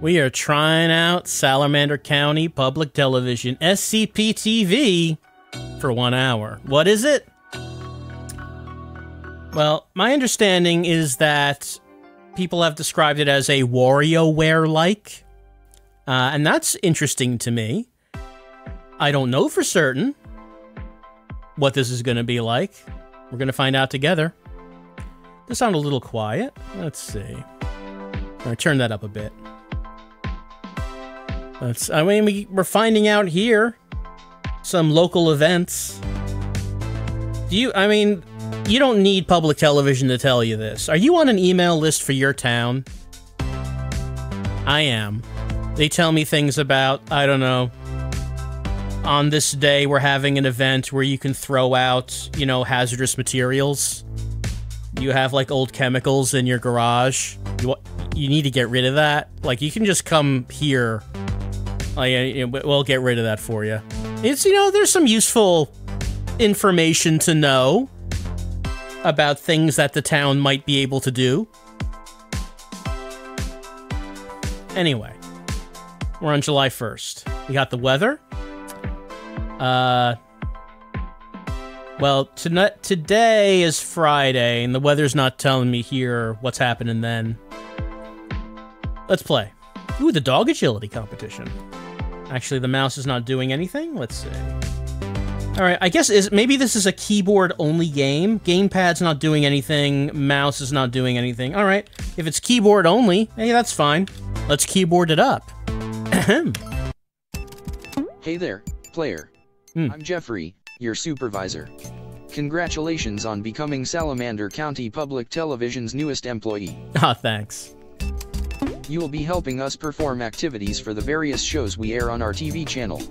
We are trying out Salamander County Public Television, SCP TV, for one hour. What is it? Well, my understanding is that people have described it as a WarioWare like, uh, and that's interesting to me. I don't know for certain what this is going to be like. We're going to find out together. This sound a little quiet. Let's see. Going to turn that up a bit. That's, I mean, we, we're finding out here some local events. Do you, I mean, you don't need public television to tell you this. Are you on an email list for your town? I am. They tell me things about, I don't know, on this day we're having an event where you can throw out, you know, hazardous materials. You have like old chemicals in your garage. You, you need to get rid of that. Like you can just come here like, we'll get rid of that for you. It's, you know, there's some useful information to know about things that the town might be able to do. Anyway, we're on July 1st. We got the weather. Uh, well, tonight, today is Friday, and the weather's not telling me here what's happening then. Let's play. Ooh, the dog agility competition. Actually, the mouse is not doing anything. Let's see. All right, I guess is maybe this is a keyboard-only game. Gamepad's not doing anything. Mouse is not doing anything. All right, if it's keyboard only, hey, that's fine. Let's keyboard it up. hey there, player. Hmm. I'm Jeffrey, your supervisor. Congratulations on becoming Salamander County Public Television's newest employee. Ah, oh, thanks. You will be helping us perform activities for the various shows we air on our TV channel.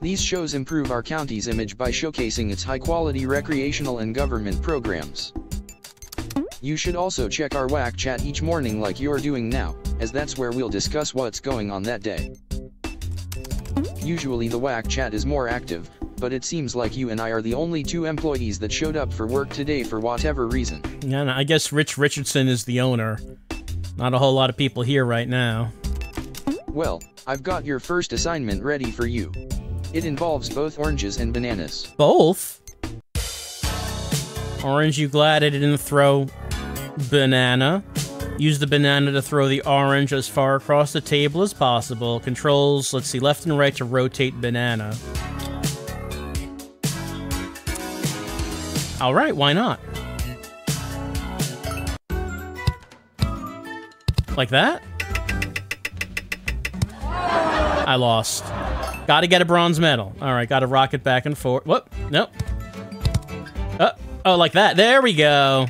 These shows improve our county's image by showcasing its high-quality recreational and government programs. You should also check our WAC chat each morning like you're doing now, as that's where we'll discuss what's going on that day. Usually the WAC chat is more active, but it seems like you and I are the only two employees that showed up for work today for whatever reason. Yeah, I guess Rich Richardson is the owner. Not a whole lot of people here right now. Well, I've got your first assignment ready for you. It involves both oranges and bananas. Both? Orange, you glad I didn't throw banana? Use the banana to throw the orange as far across the table as possible. Controls, let's see, left and right to rotate banana. Alright, why not? Like that? I lost. Gotta get a bronze medal. Alright, gotta rock it back and forth. Whoop, nope. Oh, oh, like that. There we go.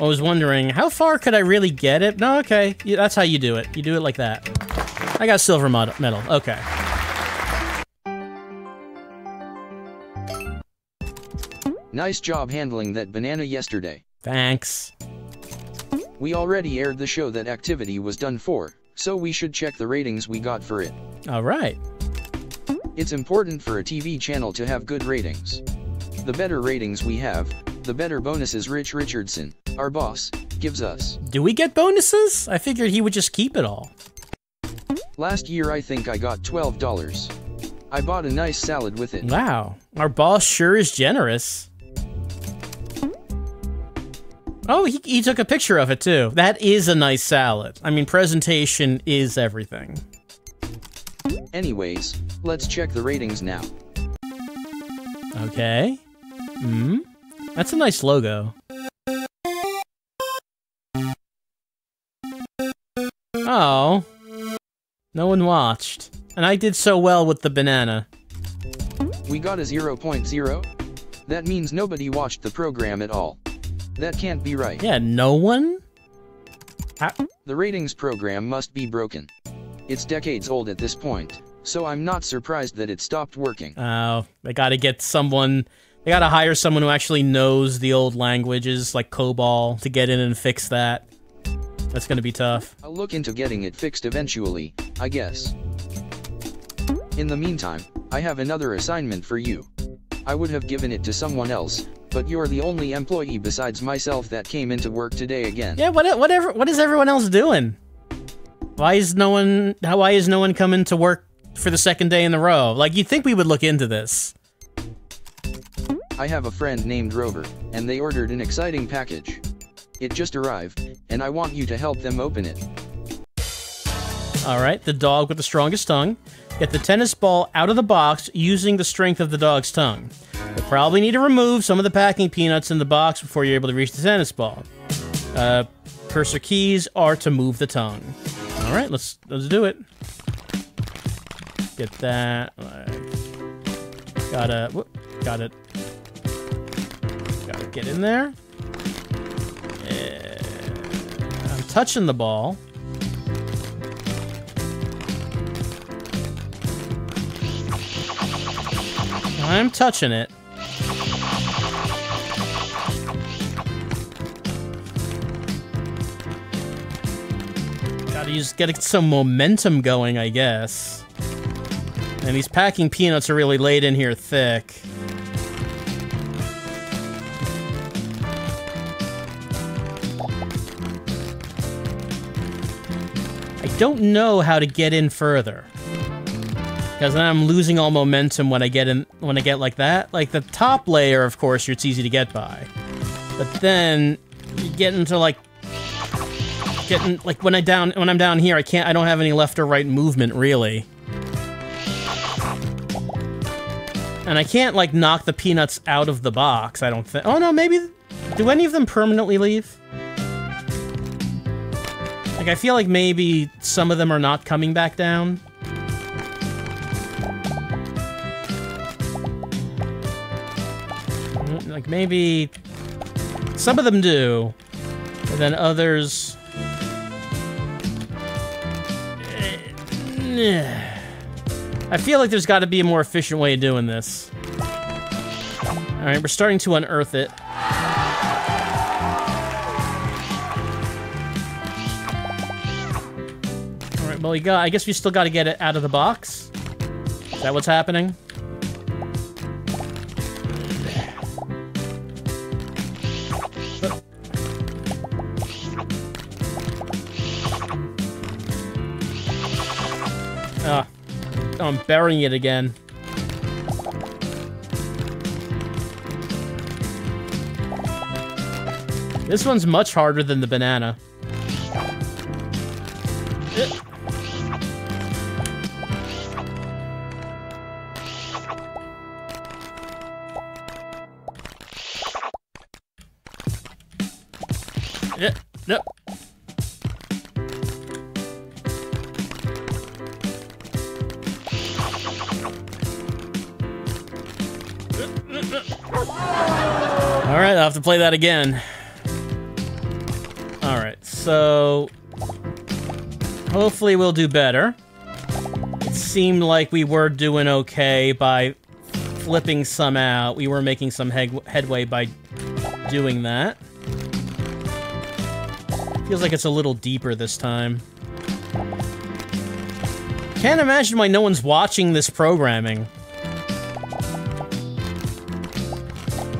I was wondering, how far could I really get it? No, okay. Yeah, that's how you do it. You do it like that. I got silver medal. Okay. Nice job handling that banana yesterday. Thanks. We already aired the show that activity was done for, so we should check the ratings we got for it. Alright. It's important for a TV channel to have good ratings. The better ratings we have, the better bonuses Rich Richardson, our boss, gives us. Do we get bonuses? I figured he would just keep it all. Last year I think I got $12. I bought a nice salad with it. Wow, our boss sure is generous. Oh, he, he took a picture of it too. That is a nice salad. I mean, presentation is everything. Anyways, let's check the ratings now. Okay. Hmm. That's a nice logo. Oh. No one watched. And I did so well with the banana. We got a 0.0? That means nobody watched the program at all. That can't be right. Yeah, no one? How? The ratings program must be broken. It's decades old at this point, so I'm not surprised that it stopped working. Oh, they gotta get someone... They gotta hire someone who actually knows the old languages, like COBOL, to get in and fix that. That's gonna be tough. I'll look into getting it fixed eventually, I guess. In the meantime, I have another assignment for you. I would have given it to someone else, but you're the only employee besides myself that came into work today again. Yeah, what, whatever, what is everyone else doing? Why is no one? How? Why is no one coming to work for the second day in a row? Like you'd think we would look into this. I have a friend named Rover, and they ordered an exciting package. It just arrived, and I want you to help them open it. All right, the dog with the strongest tongue. Get the tennis ball out of the box using the strength of the dog's tongue. You'll probably need to remove some of the packing peanuts in the box before you're able to reach the tennis ball. Uh, cursor keys are to move the tongue. All right, let's let's do it. Get that. Gotta. Whoop, got it. Gotta get in there. Yeah. I'm touching the ball. I'm touching it. Gotta use, get some momentum going, I guess. And these packing peanuts are really laid in here thick. I don't know how to get in further. Because then I'm losing all momentum when I get in when I get like that. Like the top layer, of course, it's easy to get by. But then you get into like getting like when I down when I'm down here, I can't I don't have any left or right movement really. And I can't like knock the peanuts out of the box, I don't think. Oh no, maybe do any of them permanently leave? Like I feel like maybe some of them are not coming back down. Mm, like maybe some of them do, but then others. I feel like there's got to be a more efficient way of doing this. All right, we're starting to unearth it. All right, well, we got. I guess we still got to get it out of the box. Is that what's happening? I'm burying it again. This one's much harder than the banana. Play that again. Alright, so... Hopefully we'll do better. It seemed like we were doing okay by flipping some out. We were making some head headway by doing that. Feels like it's a little deeper this time. Can't imagine why no one's watching this programming.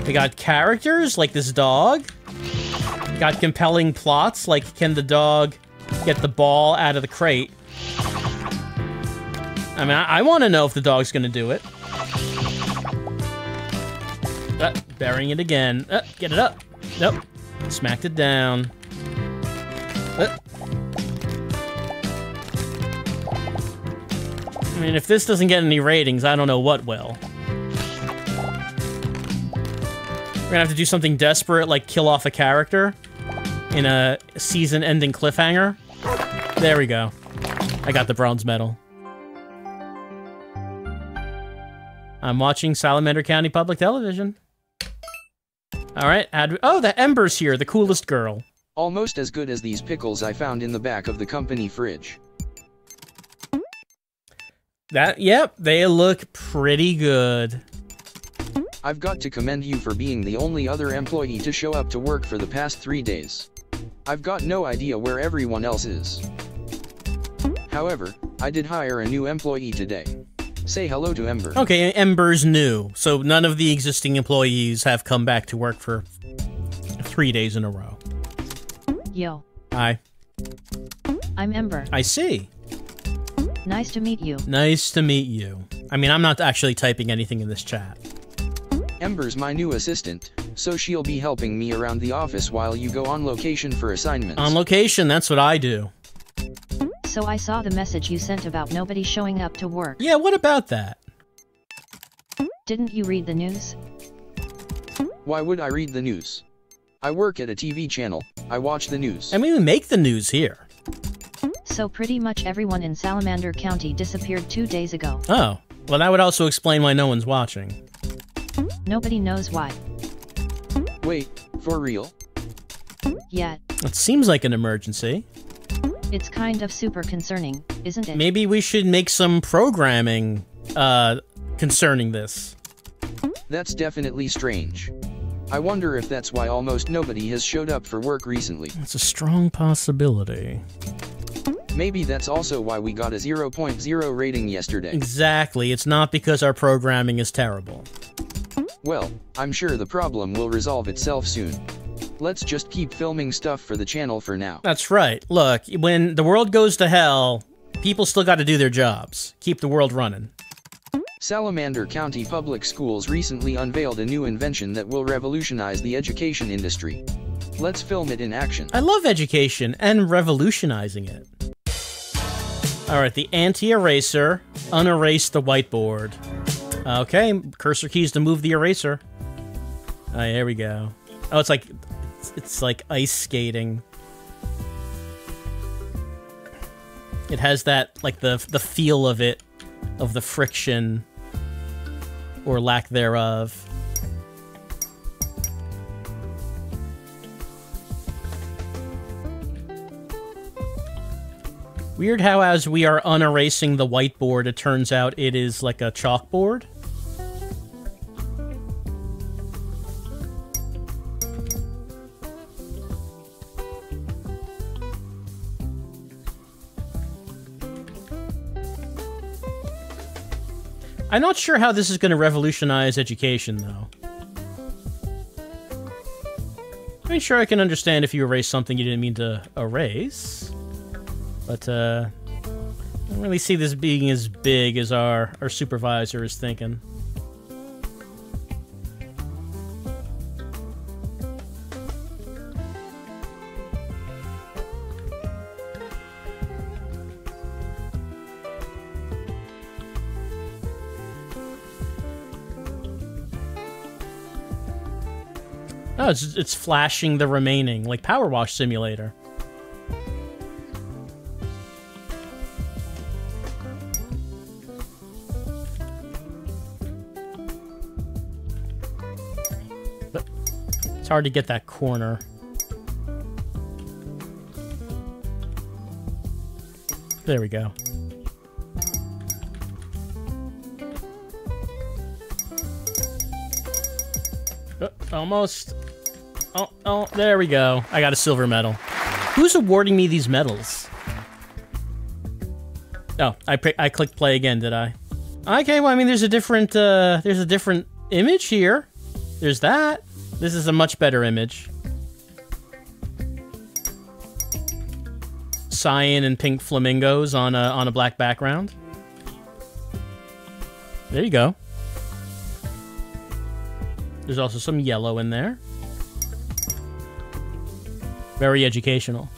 We got characters, like this dog. We got compelling plots, like can the dog get the ball out of the crate? I mean, I, I want to know if the dog's going to do it. Uh, burying it again. Uh, get it up. Nope. Smacked it down. Uh. I mean, if this doesn't get any ratings, I don't know what will. We're gonna have to do something desperate, like kill off a character in a season-ending cliffhanger. There we go. I got the bronze medal. I'm watching Salamander County Public Television. All right, ad oh, the Ember's here, the coolest girl. Almost as good as these pickles I found in the back of the company fridge. That, yep, they look pretty good. I've got to commend you for being the only other employee to show up to work for the past three days. I've got no idea where everyone else is. However, I did hire a new employee today. Say hello to Ember. Okay, Ember's new, so none of the existing employees have come back to work for three days in a row. Yo. Hi. I'm Ember. I see. Nice to meet you. Nice to meet you. I mean, I'm not actually typing anything in this chat. Ember's my new assistant, so she'll be helping me around the office while you go on location for assignments. On location, that's what I do. So I saw the message you sent about nobody showing up to work. Yeah, what about that? Didn't you read the news? Why would I read the news? I work at a TV channel, I watch the news. I mean, we make the news here. So pretty much everyone in Salamander County disappeared two days ago. Oh, well, that would also explain why no one's watching. Nobody knows why. Wait, for real? Yet. It seems like an emergency. It's kind of super concerning, isn't it? Maybe we should make some programming uh, concerning this. That's definitely strange. I wonder if that's why almost nobody has showed up for work recently. It's a strong possibility. Maybe that's also why we got a 0.0 rating yesterday. Exactly. It's not because our programming is terrible. Well, I'm sure the problem will resolve itself soon. Let's just keep filming stuff for the channel for now. That's right. Look, when the world goes to hell, people still got to do their jobs. Keep the world running. Salamander County Public Schools recently unveiled a new invention that will revolutionize the education industry. Let's film it in action. I love education and revolutionizing it. Alright, the anti-eraser. Unerase the whiteboard. Okay, cursor keys to move the eraser. Oh, here we go. Oh, it's like it's, it's like ice skating. It has that like the the feel of it, of the friction or lack thereof. Weird how as we are unerasing the whiteboard, it turns out it is like a chalkboard. I'm not sure how this is going to revolutionize education, though. I mean, sure, I can understand if you erase something you didn't mean to erase. But, uh, I don't really see this being as big as our, our supervisor is thinking. It's, it's flashing the remaining, like Power Wash Simulator. But it's hard to get that corner. There we go. Uh, almost. Oh, oh, there we go. I got a silver medal. Who's awarding me these medals? Oh, I I clicked play again, did I? Okay, well, I mean, there's a different, uh, there's a different image here. There's that. This is a much better image. Cyan and pink flamingos on a, on a black background. There you go. There's also some yellow in there. Very educational.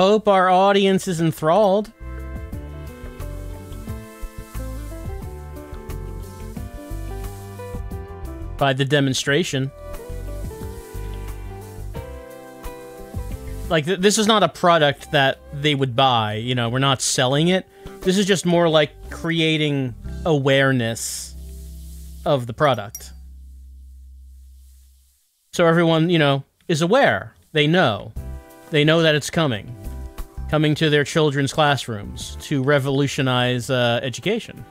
Hope our audience is enthralled. By the demonstration. Like, th this is not a product that they would buy, you know, we're not selling it. This is just more like creating awareness of the product. So everyone, you know, is aware. They know. They know that it's coming. Coming to their children's classrooms to revolutionize uh, education.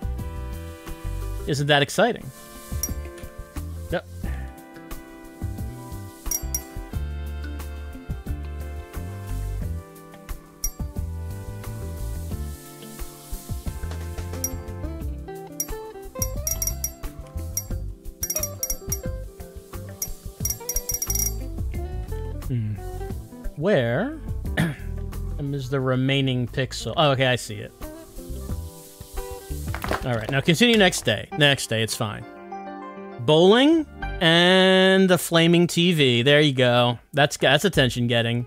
Isn't that exciting? Yep. Hmm. Where is the remaining pixel? Oh, okay, I see it. All right, now continue next day. Next day, it's fine. Bowling and the flaming TV. There you go. That's that's attention getting.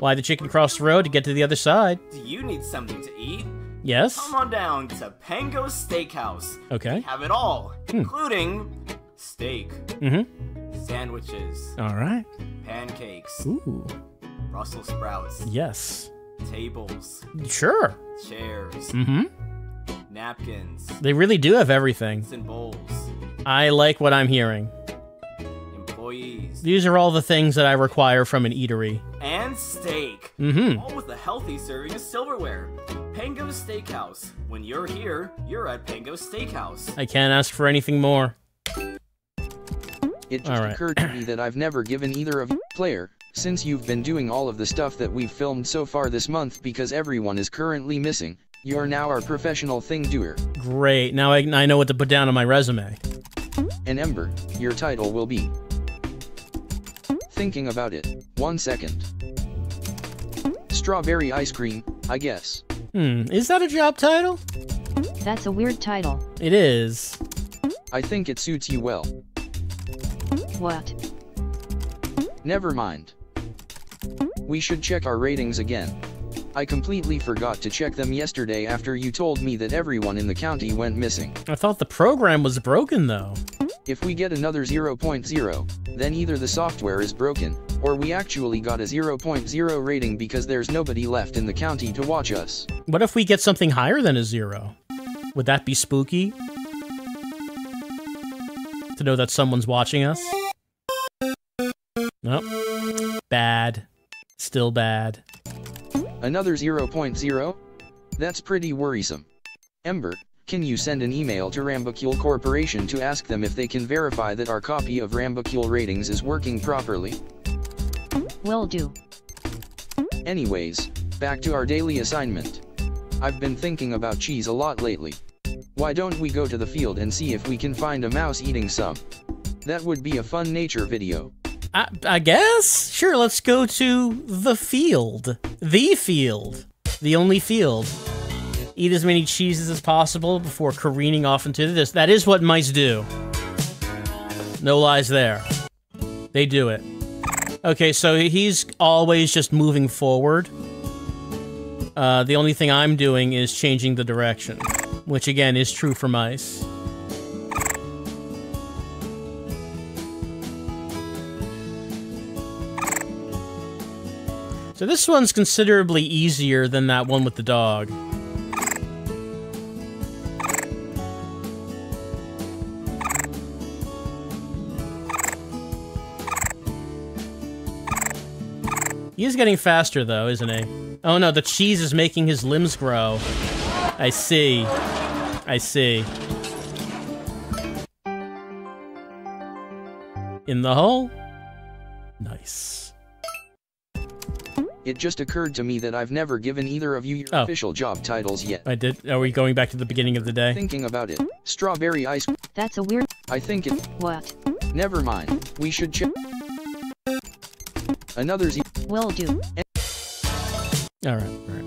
Why the chicken cross the road to get to the other side? Do you need something to eat? Yes. Come on down to Pango Steakhouse. Okay. We have it all, including steak, Mm-hmm. sandwiches, All right. pancakes, Ooh. Brussels sprouts, Yes. Tables, Sure. chairs, Mm-hmm. napkins, They really do have everything. and bowls, I like what I'm hearing. employees, These are all the things that I require from an eatery. and steak. Mm-hmm. All with a healthy serving of silverware. Pango Steakhouse. When you're here, you're at Pango Steakhouse. I can't ask for anything more. It just Alright. occurred to me that I've never given either of you player, since you've been doing all of the stuff that we've filmed so far this month because everyone is currently missing. You're now our professional thing doer. Great. Now I, I know what to put down on my resume. And Ember, your title will be. Thinking about it, one second. Strawberry ice cream, I guess. Hmm. Is that a job title? That's a weird title. It is. I think it suits you well. What? Never mind. We should check our ratings again. I completely forgot to check them yesterday after you told me that everyone in the county went missing. I thought the program was broken though. If we get another 0.0, then either the software is broken, or we actually got a 0.0 rating because there's nobody left in the county to watch us. What if we get something higher than a zero? Would that be spooky? To know that someone's watching us? Still bad. Another 0.0? That's pretty worrisome. Ember, can you send an email to Rambacule Corporation to ask them if they can verify that our copy of Rambacule ratings is working properly? Will do. Anyways, back to our daily assignment. I've been thinking about cheese a lot lately. Why don't we go to the field and see if we can find a mouse eating some? That would be a fun nature video. I, I guess? Sure, let's go to the field. The field. The only field. Eat as many cheeses as possible before careening off into this. That is what mice do. No lies there. They do it. Okay, so he's always just moving forward. Uh, the only thing I'm doing is changing the direction, which again is true for mice. So this one's considerably easier than that one with the dog. He is getting faster though, isn't he? Oh no, the cheese is making his limbs grow. I see. I see. In the hole? Nice. It just occurred to me that I've never given either of you your Oh. official job titles yet. I did. Are we going back to the beginning of the day? Thinking about it, strawberry ice. That's a weird. I think it. What? Never mind. We should check. Another Z. Will do. All right, all right.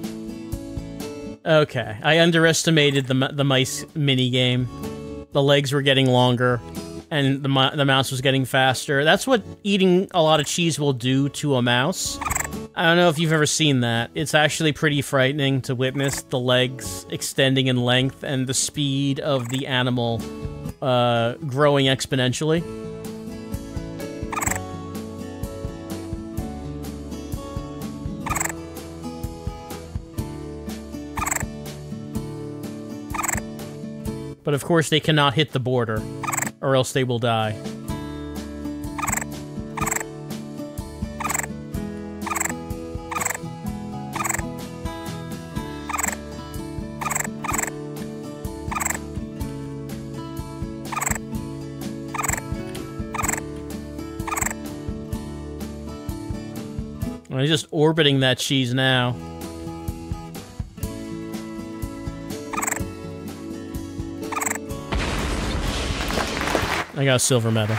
Okay, I underestimated the the mice mini game. The legs were getting longer, and the the mouse was getting faster. That's what eating a lot of cheese will do to a mouse. I don't know if you've ever seen that. It's actually pretty frightening to witness the legs extending in length and the speed of the animal uh, growing exponentially. But of course, they cannot hit the border, or else they will die. Orbiting that cheese now. I got a silver medal.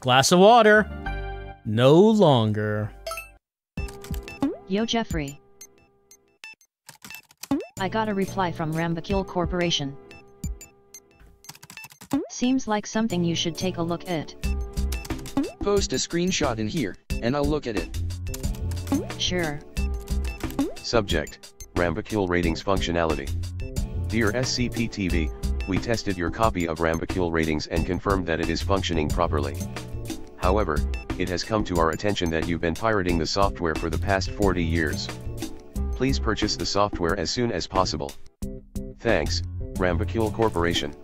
Glass of water. No longer. Yo Jeffrey. I got a reply from Rambacule Corporation. Seems like something you should take a look at. Post a screenshot in here, and I'll look at it. Sure. Subject, Rambacule Ratings Functionality. Dear SCP-TV, we tested your copy of Rambacule Ratings and confirmed that it is functioning properly. However, it has come to our attention that you've been pirating the software for the past 40 years. Please purchase the software as soon as possible. Thanks, Rambacule Corporation.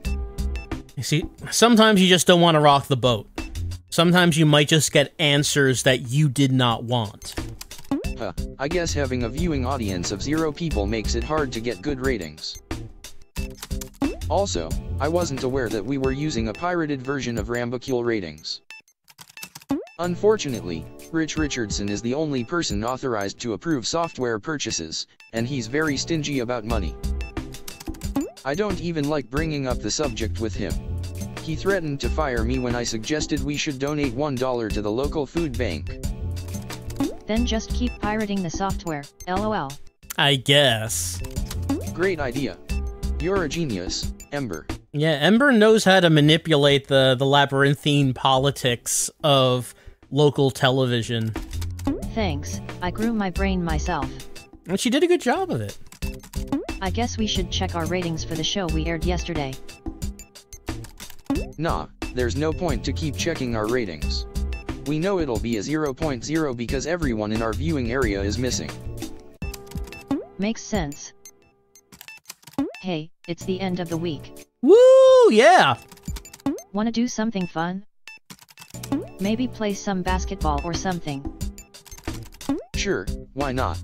You see, sometimes you just don't want to rock the boat. Sometimes you might just get answers that you did not want. Huh, I guess having a viewing audience of zero people makes it hard to get good ratings. Also, I wasn't aware that we were using a pirated version of Rambacule ratings. Unfortunately, Rich Richardson is the only person authorized to approve software purchases, and he's very stingy about money. I don't even like bringing up the subject with him. He threatened to fire me when I suggested we should donate $1 to the local food bank. Then just keep pirating the software, lol. I guess. Great idea. You're a genius, Ember. Yeah, Ember knows how to manipulate the, the labyrinthine politics of local television. Thanks, I grew my brain myself. And she did a good job of it. I guess we should check our ratings for the show we aired yesterday. Nah, there's no point to keep checking our ratings. We know it'll be a 0.0 because everyone in our viewing area is missing. Makes sense. Hey, it's the end of the week. Woo, yeah! Wanna do something fun? Maybe play some basketball or something. Sure, why not?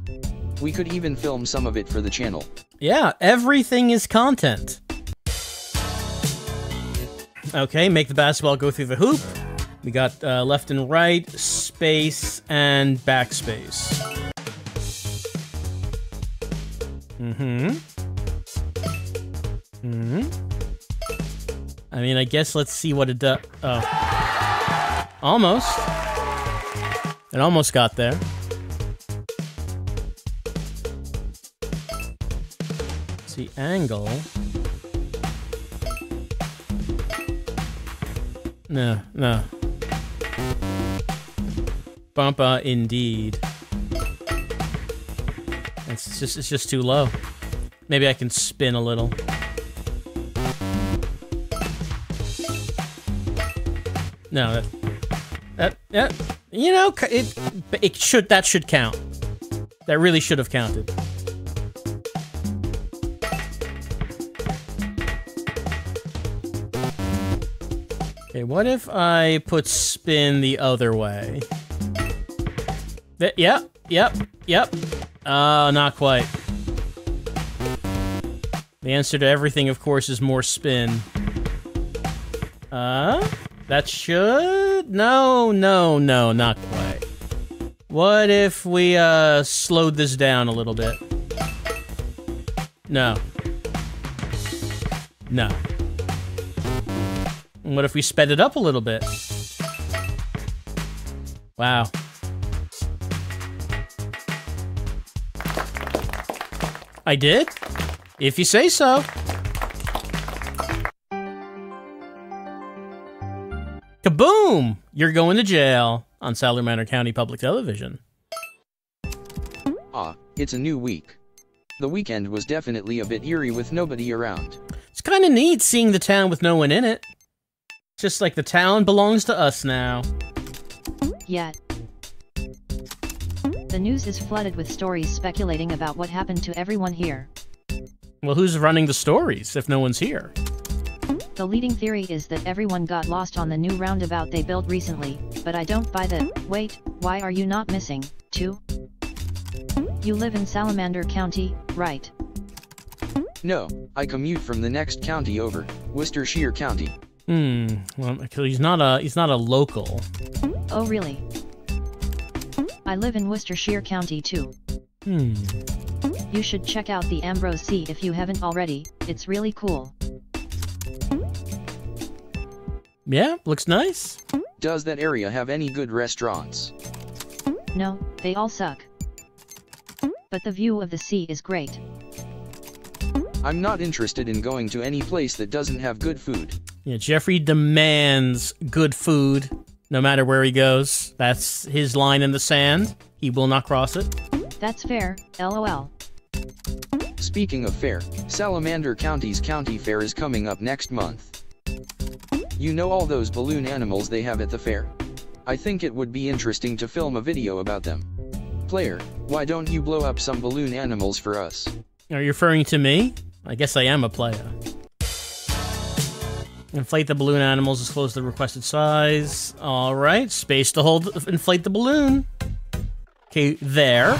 We could even film some of it for the channel. Yeah, everything is content. Okay, make the basketball go through the hoop. We got uh, left and right, space, and backspace. Mm-hmm. Mm-hmm. I mean, I guess let's see what it does. Oh. Almost. It almost got there. See, angle. No, no. Bumpa indeed. It's just it's just too low. Maybe I can spin a little. No, that that, that you know it it should that should count. That really should have counted. Okay, what if I put spin the other way? Yep, yep, yep. Uh, not quite. The answer to everything, of course, is more spin. Uh, that should... No, no, no, not quite. What if we, uh, slowed this down a little bit? No. No. And what if we sped it up a little bit? Wow. I did? If you say so. Kaboom! You're going to jail on Salamander County Public Television. Ah, it's a new week. The weekend was definitely a bit eerie with nobody around. It's kind of neat seeing the town with no one in it. Just like the town belongs to us now. Yet. The news is flooded with stories speculating about what happened to everyone here. Well, who's running the stories if no one's here? The leading theory is that everyone got lost on the new roundabout they built recently, but I don't buy that. Wait, why are you not missing, too? You live in Salamander County, right? No, I commute from the next county over, Worcestershire County. Hmm. Well, he's not a he's not a local. Oh really? I live in Worcestershire County too. Hmm. You should check out the Ambrose Sea if you haven't already, it's really cool. Yeah, looks nice. Does that area have any good restaurants? No, they all suck. But the view of the sea is great. I'm not interested in going to any place that doesn't have good food. Yeah, Jeffrey demands good food no matter where he goes. That's his line in the sand. He will not cross it. That's fair, lol. Speaking of fair, Salamander County's county fair is coming up next month. You know all those balloon animals they have at the fair? I think it would be interesting to film a video about them. Player, why don't you blow up some balloon animals for us? Are you referring to me? I guess I am a player. Inflate the balloon animals as close to the requested size. Alright, space to hold inflate the balloon. Okay, there.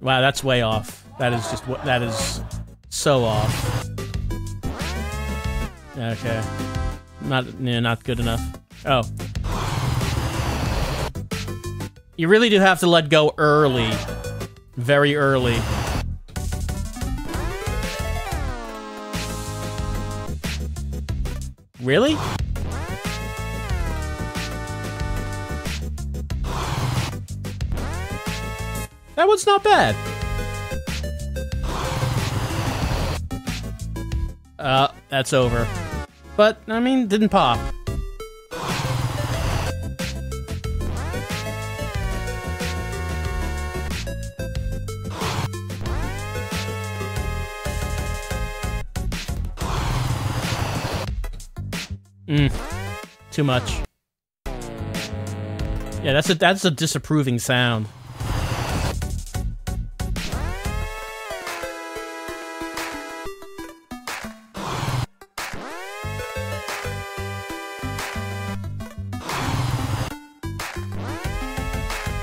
Wow, that's way off. That is just what that is so off. Okay. Not yeah, not good enough. Oh. You really do have to let go early. Very early. Really? That one's not bad. Uh, that's over. But, I mean, didn't pop. Too much. Yeah, that's a that's a disapproving sound.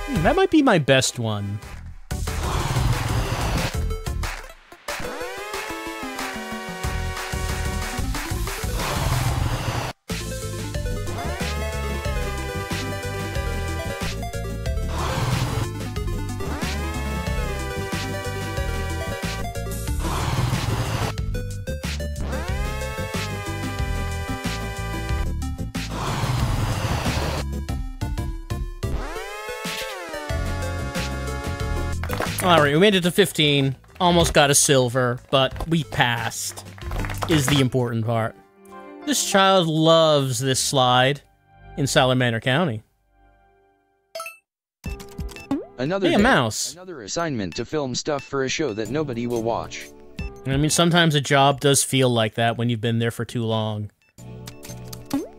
Hmm, that might be my best one. Alright, we made it to 15. Almost got a silver, but we passed. Is the important part. This child loves this slide in Salamander County. Another Hey, a day, mouse. Another assignment to film stuff for a show that nobody will watch. I mean, sometimes a job does feel like that when you've been there for too long.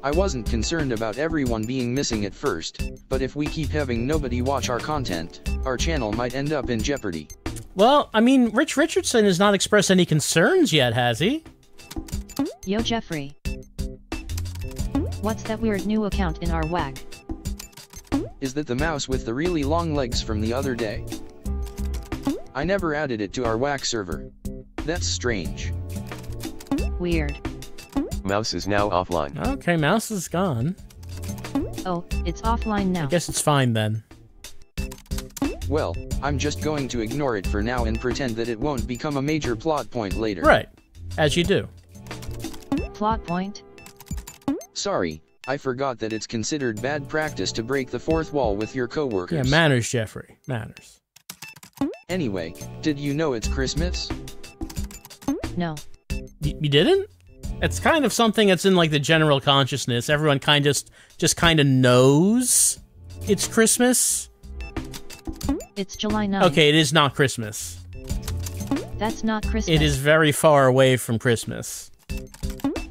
I wasn't concerned about everyone being missing at first, but if we keep having nobody watch our content, our channel might end up in jeopardy. Well, I mean, Rich Richardson has not expressed any concerns yet, has he? Yo Jeffrey. What's that weird new account in our WAC? Is that the mouse with the really long legs from the other day? I never added it to our WAC server. That's strange. Weird. Mouse is now offline. Okay, mouse is gone. Oh, it's offline now. I guess it's fine then. Well, I'm just going to ignore it for now and pretend that it won't become a major plot point later. Right. As you do. Plot point? Sorry, I forgot that it's considered bad practice to break the fourth wall with your coworkers. Yeah, manners, Jeffrey. Manners. Anyway, did you know it's Christmas? No. Y- you didn't? It's kind of something that's in like the general consciousness. Everyone kind of just, just kind of knows it's Christmas. It's July 9th. Okay, it is not Christmas. That's not Christmas. It is very far away from Christmas.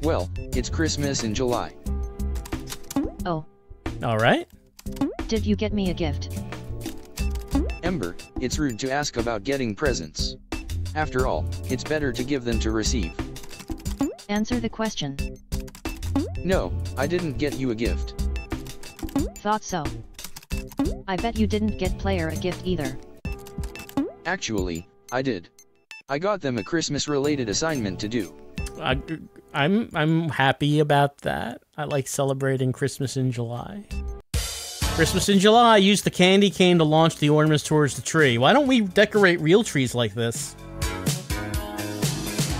Well, it's Christmas in July. Oh, All right. did you get me a gift? Ember, it's rude to ask about getting presents. After all, it's better to give than to receive. Answer the question. No, I didn't get you a gift. Thought so. I bet you didn't get player a gift either. Actually, I did. I got them a Christmas related assignment to do. I, I'm I'm happy about that. I like celebrating Christmas in July. Christmas in July. Use the candy cane to launch the ornaments towards the tree. Why don't we decorate real trees like this?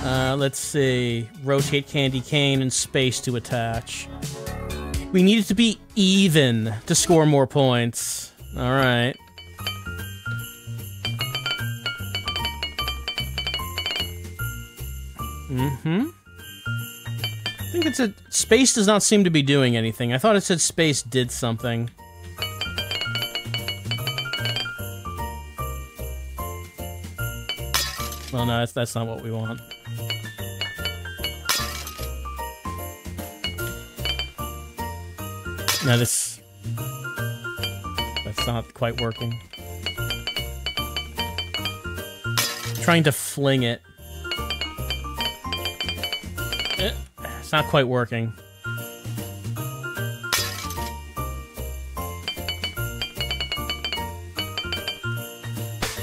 Uh, let's see. Rotate candy cane and space to attach. We need it to be even to score more points. Alright. Mm-hmm. I think it's a... Space does not seem to be doing anything. I thought it said space did something. Well, no, that's, that's not what we want. No, this... That's not quite working. Trying to fling it. Eh, It's not quite working.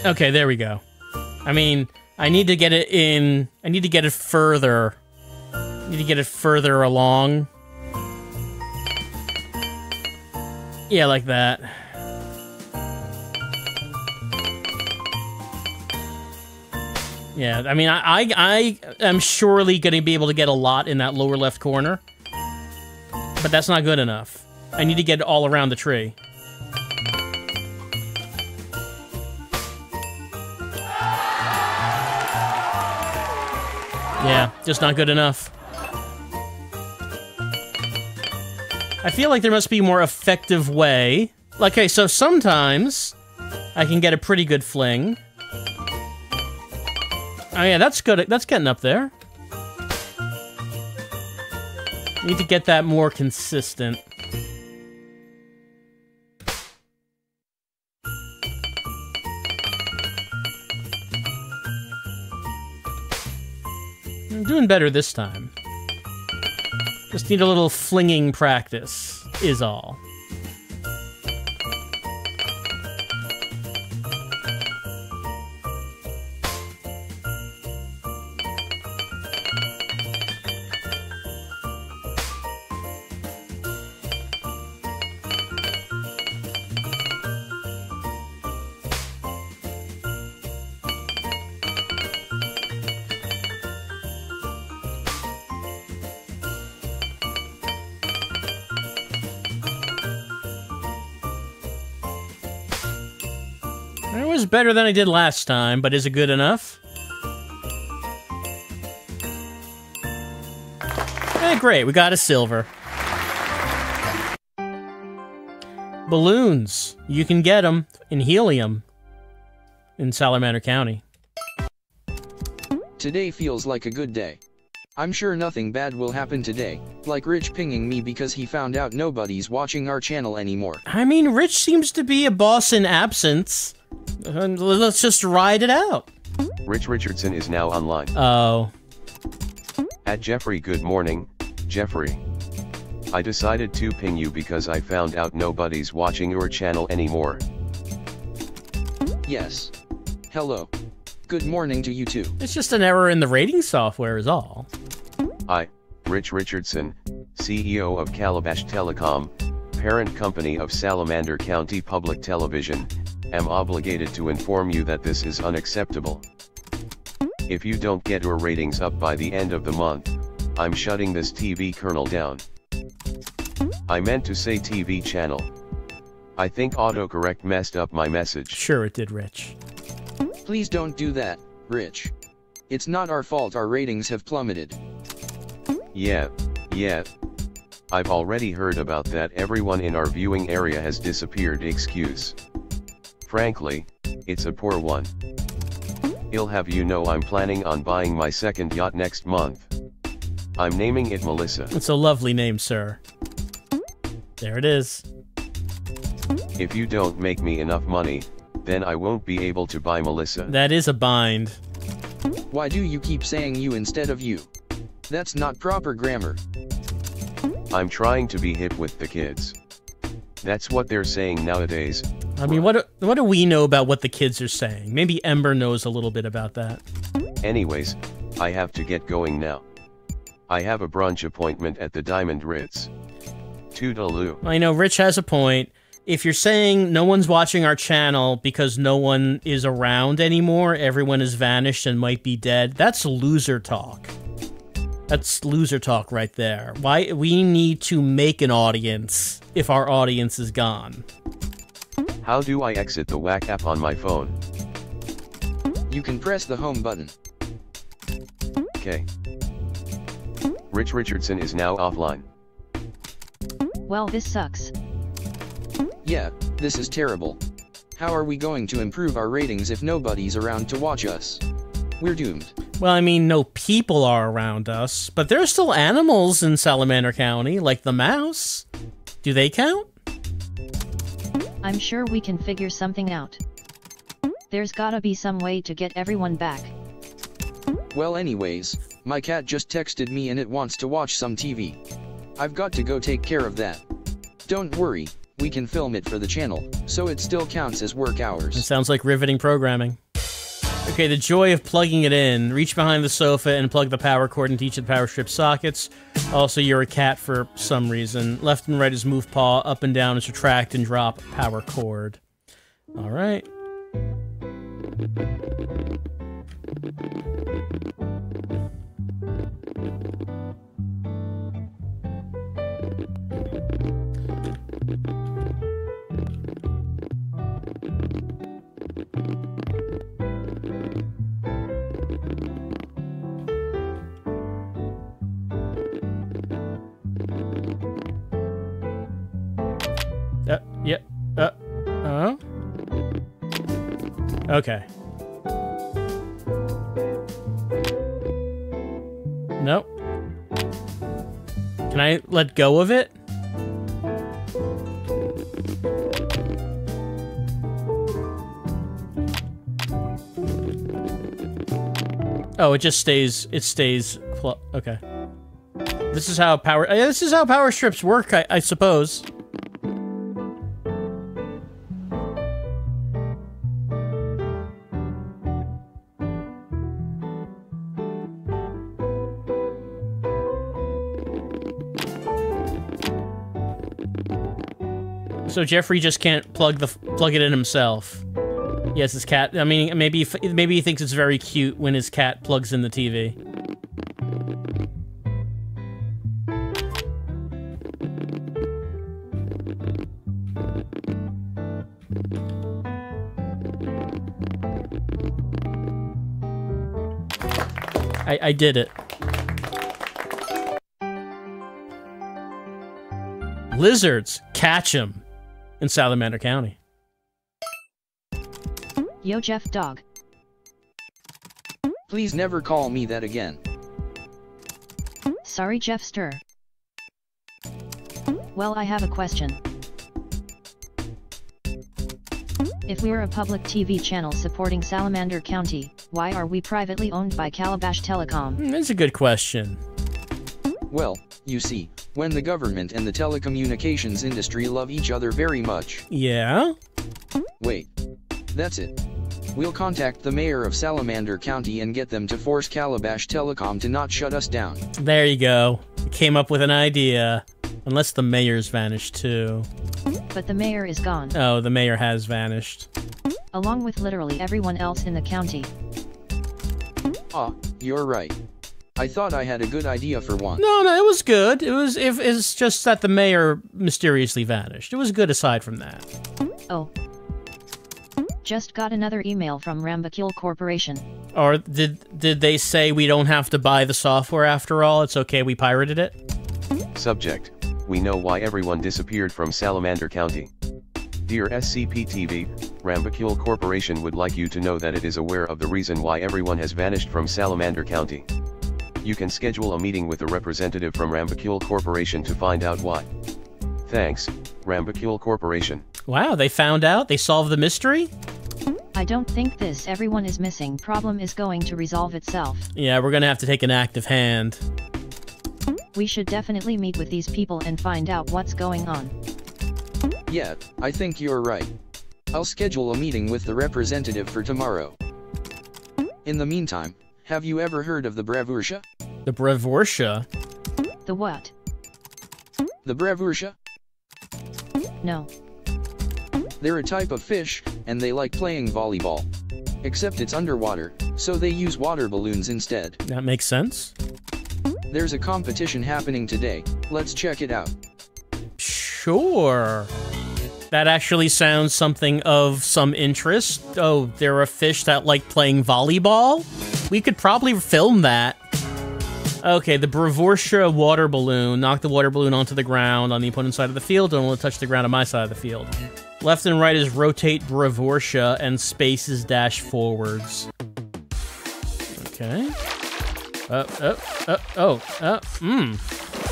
Okay, there we go. I mean, I need to get it in... I need to get it further. I need to get it further along. Yeah, like that. Yeah, I mean, I, I, I am surely going to be able to get a lot in that lower left corner. But that's not good enough. I need to get it all around the tree. Yeah, just not good enough. I feel like there must be a more effective way. Like, okay, so sometimes I can get a pretty good fling. Oh yeah, that's good. That's getting up there. Need to get that more consistent. I'm doing better this time. Just need a little flinging practice, is all. Better than I did last time, but is it good enough? Eh, great, we got a silver. Balloons. You can get them in helium in Salamander County. Today feels like a good day. I'm sure nothing bad will happen today, like Rich pinging me because he found out nobody's watching our channel anymore. I mean, Rich seems to be a boss in absence. Uh, Let's just ride it out. Rich Richardson is now online. Oh. At Jeffrey good morning, Jeffrey. I decided to ping you because I found out nobody's watching your channel anymore. Yes. Hello. Good morning to you too. It's just an error in the rating software, is all. I, Rich Richardson, CEO of Calabash Telecom, parent company of Salamander County Public Television, am obligated to inform you that this is unacceptable. If you don't get your ratings up by the end of the month, I'm shutting this TV kernel down. I meant to say TV channel. I think autocorrect messed up my message. Sure, it did, Rich. Please don't do that, Rich. It's not our fault our ratings have plummeted. Yeah, yeah. I've already heard about that everyone in our viewing area has disappeared excuse. Frankly, it's a poor one. I'll have you know I'm planning on buying my second yacht next month. I'm naming it Melissa. It's a lovely name, sir. There it is. If you don't make me enough money, then I won't be able to buy Melissa. That is a bind. Why do you keep saying you instead of you? That's not proper grammar. I'm trying to be hip with the kids. That's what they're saying nowadays. I mean, what do, what do we know about what the kids are saying? Maybe Ember knows a little bit about that. Anyways, I have to get going now. I have a brunch appointment at the Diamond Ritz. Toodaloo. I know Rich has a point. if you're saying no one's watching our channel because no one is around anymore, everyone has vanished and might be dead, that's loser talk. That's loser talk right there. Why we need to make an audience if our audience is gone. How do I exit the WAC app on my phone? You can press the home button. Okay. Rich Richardson is now offline. Well, this sucks. Yeah, this is terrible. How are we going to improve our ratings if nobody's around to watch us? We're doomed. Well, I mean, no people are around us, but there are still animals in Salamander County, like the mouse. Do they count? I'm sure we can figure something out. There's gotta be some way to get everyone back. Well anyways, my cat just texted me and it wants to watch some TV. I've got to go take care of that. Don't worry, we can film it for the channel, so it still counts as work hours. It hours. sounds like riveting programming. Okay, the joy of plugging it in. Reach behind the sofa and plug the power cord into each of the power strip sockets. Also, you're a cat for some reason. Left and right is move paw, up and down is retract and drop power cord. All right. Uh, uh. Okay. Nope. Can I let go of it? Oh, it just stays. It stays. Okay. This is how power. This is how power strips work, I, I suppose. So Jeffrey just can't plug the plug it in himself. Yes, his cat. I mean, maybe maybe he thinks it's very cute when his cat plugs in the TV. I, I did it. Lizards, catch 'em in Salamander County. Yo Jeff Dog. Please never call me that again. Sorry Jeff Stir. Well I have a question. If we're a public TV channel supporting Salamander County, why are we privately owned by Calabash Telecom? Hmm, That's a good question. Well, you see, when the government and the telecommunications industry love each other very much. Yeah? Wait. That's it. We'll contact the mayor of Salamander County and get them to force Calabash Telecom to not shut us down. There you go. Came up with an idea. Unless the mayor's vanished too. But the mayor is gone, Oh, the mayor has vanished. along with literally everyone else in the county. Ah, you're right. I thought I had a good idea for one. No, no, it was good. It was if it's just that the mayor mysteriously vanished. It was good aside from that. Oh. Just got another email from Rambakil Corporation. Or did did they say we don't have to buy the software after all? It's okay, we pirated it? Subject, we know why everyone disappeared from Salamander County. Dear SCP-TV, Rambacule Corporation would like you to know that it is aware of the reason why everyone has vanished from Salamander County. You can schedule a meeting with a representative from Rambacule Corporation to find out why. Thanks, Rambacule Corporation. Wow, they found out? They solved the mystery? I don't think this everyone is missing problem is going to resolve itself. Yeah, we're gonna have to take an active hand. We should definitely meet with these people and find out what's going on. Yeah, I think you're right. I'll schedule a meeting with the representative for tomorrow. In the meantime, have you ever heard of the Bravursha? The Brevorsha. The what? The Bravursha? No. They're a type of fish, and they like playing volleyball. Except it's underwater, so they use water balloons instead. That makes sense. There's a competition happening today, let's check it out. Sure. That actually sounds something of some interest. Oh, they're a fish that like playing volleyball? We could probably film that. Okay, the Bravorsha water balloon. Knock the water balloon onto the ground on the opponent's side of the field. Don't let touch the ground on my side of the field. Left and right is rotate Bravorsha, and spaces dash forwards. Okay. Uh, uh, uh, oh, uh, mmm.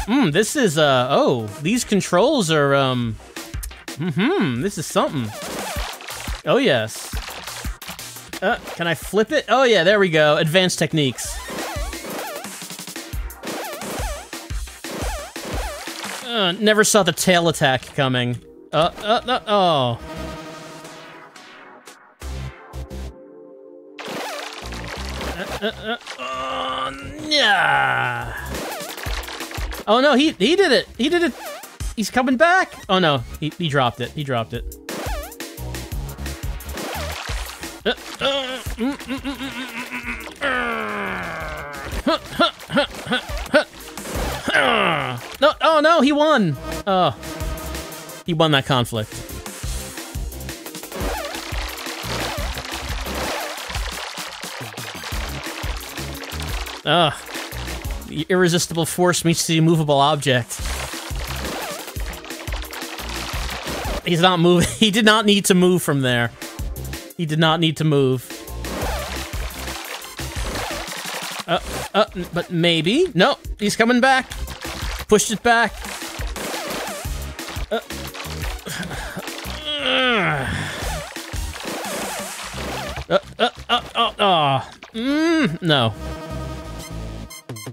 Mmm, this is, uh, oh, these controls are, um, mm-hmm, this is something. Oh, yes. Uh, can I flip it? Oh, yeah, there we go. Advanced techniques. Uh, never saw the tail attack coming. Uh, uh, uh, oh. Uh, uh, uh, oh, yeah. Oh no, he he did it. He did it. He's coming back. Oh no, he, he dropped it. He dropped it. Uh, uh, mm, mm, mm, mm, mm, mm, huh. No, oh no, he won. Oh, he won that conflict. Ugh. The irresistible force meets the immovable object. He's not moving. He did not need to move from there. He did not need to move. Uh, uh, but maybe. No, he's coming back. Pushed it back. Uh, uh, uh, uh, uh, uh. Mm, no.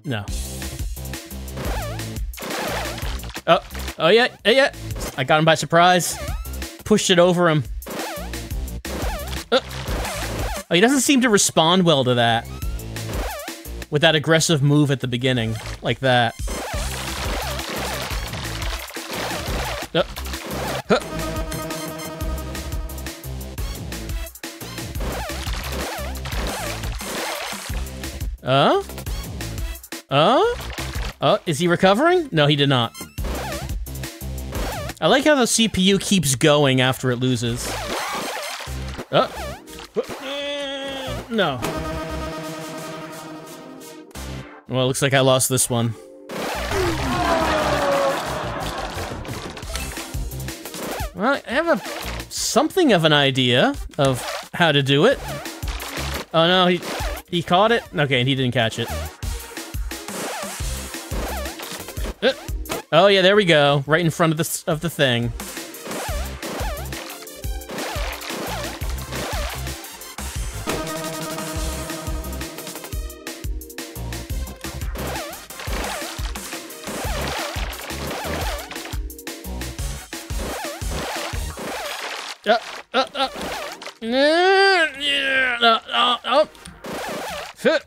No. Oh, oh yeah, yeah, yeah. I got him by surprise. Pushed it over him. Uh. Oh, he doesn't seem to respond well to that. With that aggressive move at the beginning, like that. Is he recovering? No, he did not. I like how the CPU keeps going after it loses. Uh. No. Well, it looks like I lost this one. Well, I have a something of an idea of how to do it. Oh no, he he caught it? Okay, and he didn't catch it. Oh yeah, there we go. Right in front of the of the thing. Uh, uh, uh. Uh, uh, uh.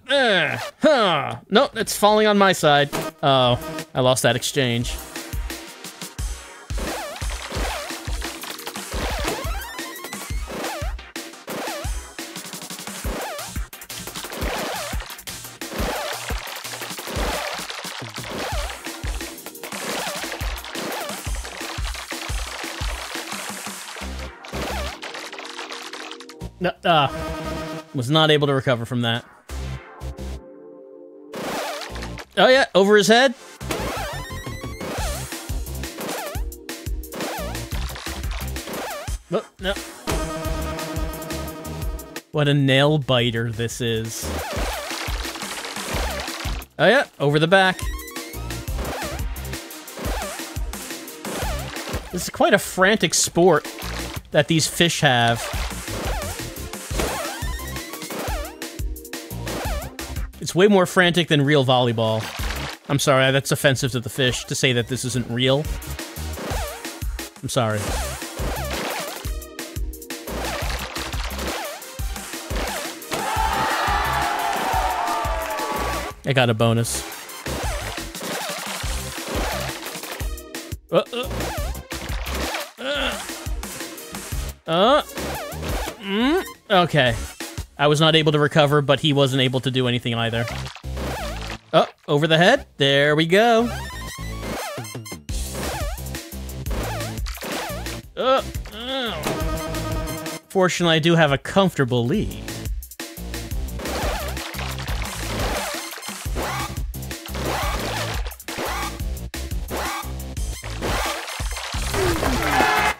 Uh, huh. Nope, it's falling on my side. Oh, I lost that exchange. No, uh, was not able to recover from that. Oh yeah, over his head. What a nail biter this is. Oh yeah, over the back. This is quite a frantic sport that these fish have. It's way more frantic than real volleyball. I'm sorry, that's offensive to the fish to say that this isn't real. I'm sorry. I got a bonus. Uh, uh. Uh. Uh. Mm, okay. I was not able to recover, but he wasn't able to do anything either. Oh, over the head. There we go. Uh, uh. Fortunately, I do have a comfortable lead.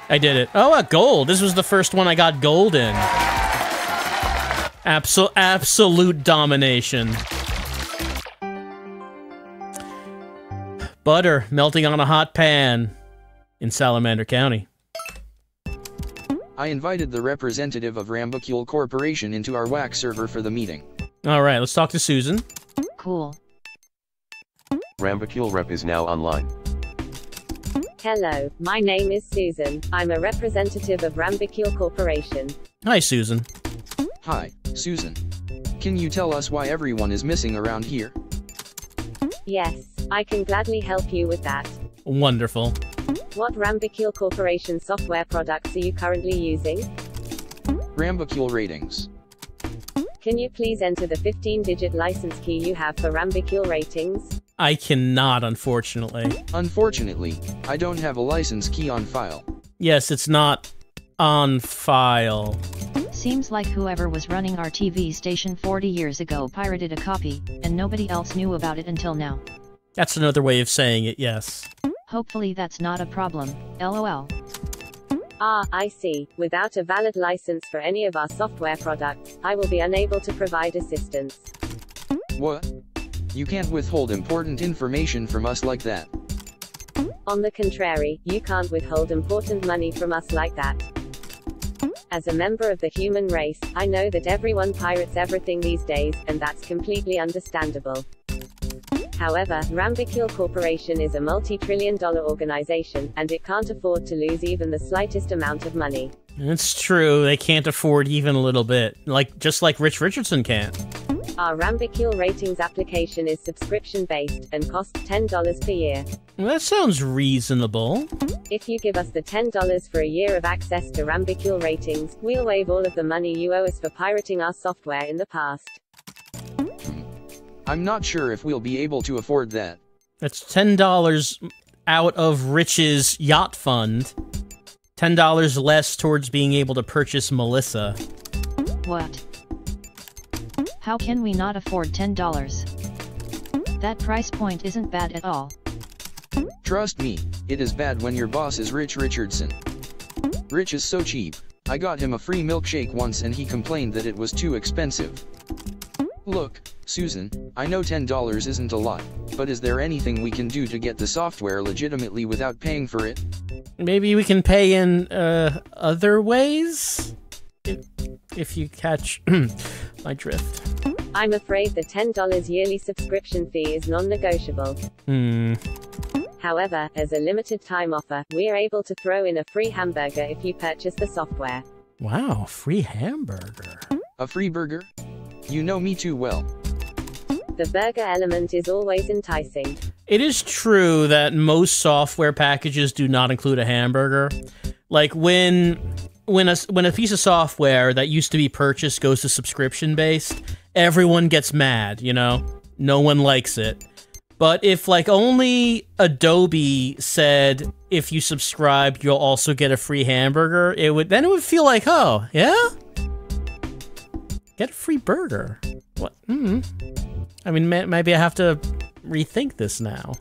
I did it. Oh, a gold. This was the first one I got gold in. Absol absolute domination. Butter melting on a hot pan in Salamander County. I invited the representative of Rambacule Corporation into our WAC server for the meeting. All right, let's talk to Susan. Cool. Rambacule rep is now online. Hello, my name is Susan. I'm a representative of Rambicule Corporation. Hi, Susan. Hi, Susan. Can you tell us why everyone is missing around here? Yes, I can gladly help you with that. Wonderful. What Rambicule Corporation software products are you currently using? Rambacule ratings. Can you please enter the 15-digit license key you have for Rambicule ratings? I cannot, unfortunately. Unfortunately, I don't have a license key on file. Yes, it's not on file. Seems like whoever was running our TV station 40 years ago pirated a copy, and nobody else knew about it until now. That's another way of saying it, yes. Hopefully that's not a problem, lol. Ah, I see. Without a valid license for any of our software products, I will be unable to provide assistance. What? You can't withhold important information from us like that. On the contrary, you can't withhold important money from us like that. As a member of the human race, I know that everyone pirates everything these days, and that's completely understandable. However, Rambicule Corporation is a multi-trillion dollar organization, and it can't afford to lose even the slightest amount of money. It's true, they can't afford even a little bit. Like, just like Rich Richardson can't. Our Rambicule ratings application is subscription based and costs $10 per year. That sounds reasonable. If you give us the $10 for a year of access to Rambicule ratings, we'll waive all of the money you owe us for pirating our software in the past. I'm not sure if we'll be able to afford that. That's $10 out of Rich's yacht fund. $10 less towards being able to purchase Melissa. What? How can we not afford $10? That price point isn't bad at all. Trust me, it is bad when your boss is Rich Richardson. Rich is so cheap. I got him a free milkshake once and he complained that it was too expensive. Look, Susan, I know $10 isn't a lot, but is there anything we can do to get the software legitimately without paying for it? Maybe we can pay in uh, other ways? If, if you catch my drift. I'm afraid the $10 yearly subscription fee is non-negotiable. Hmm. However, as a limited time offer, we are able to throw in a free hamburger if you purchase the software. Wow, free hamburger. A free burger? You know me too well. The burger element is always enticing. It is true that most software packages do not include a hamburger. Like when when a when a piece of software that used to be purchased goes to subscription based, everyone gets mad, you know? No one likes it. But if like only Adobe said if you subscribe you'll also get a free hamburger, it would then it would feel like, "Oh, yeah? Get a free burger." What? Hmm. I mean, may- maybe I have to rethink this now.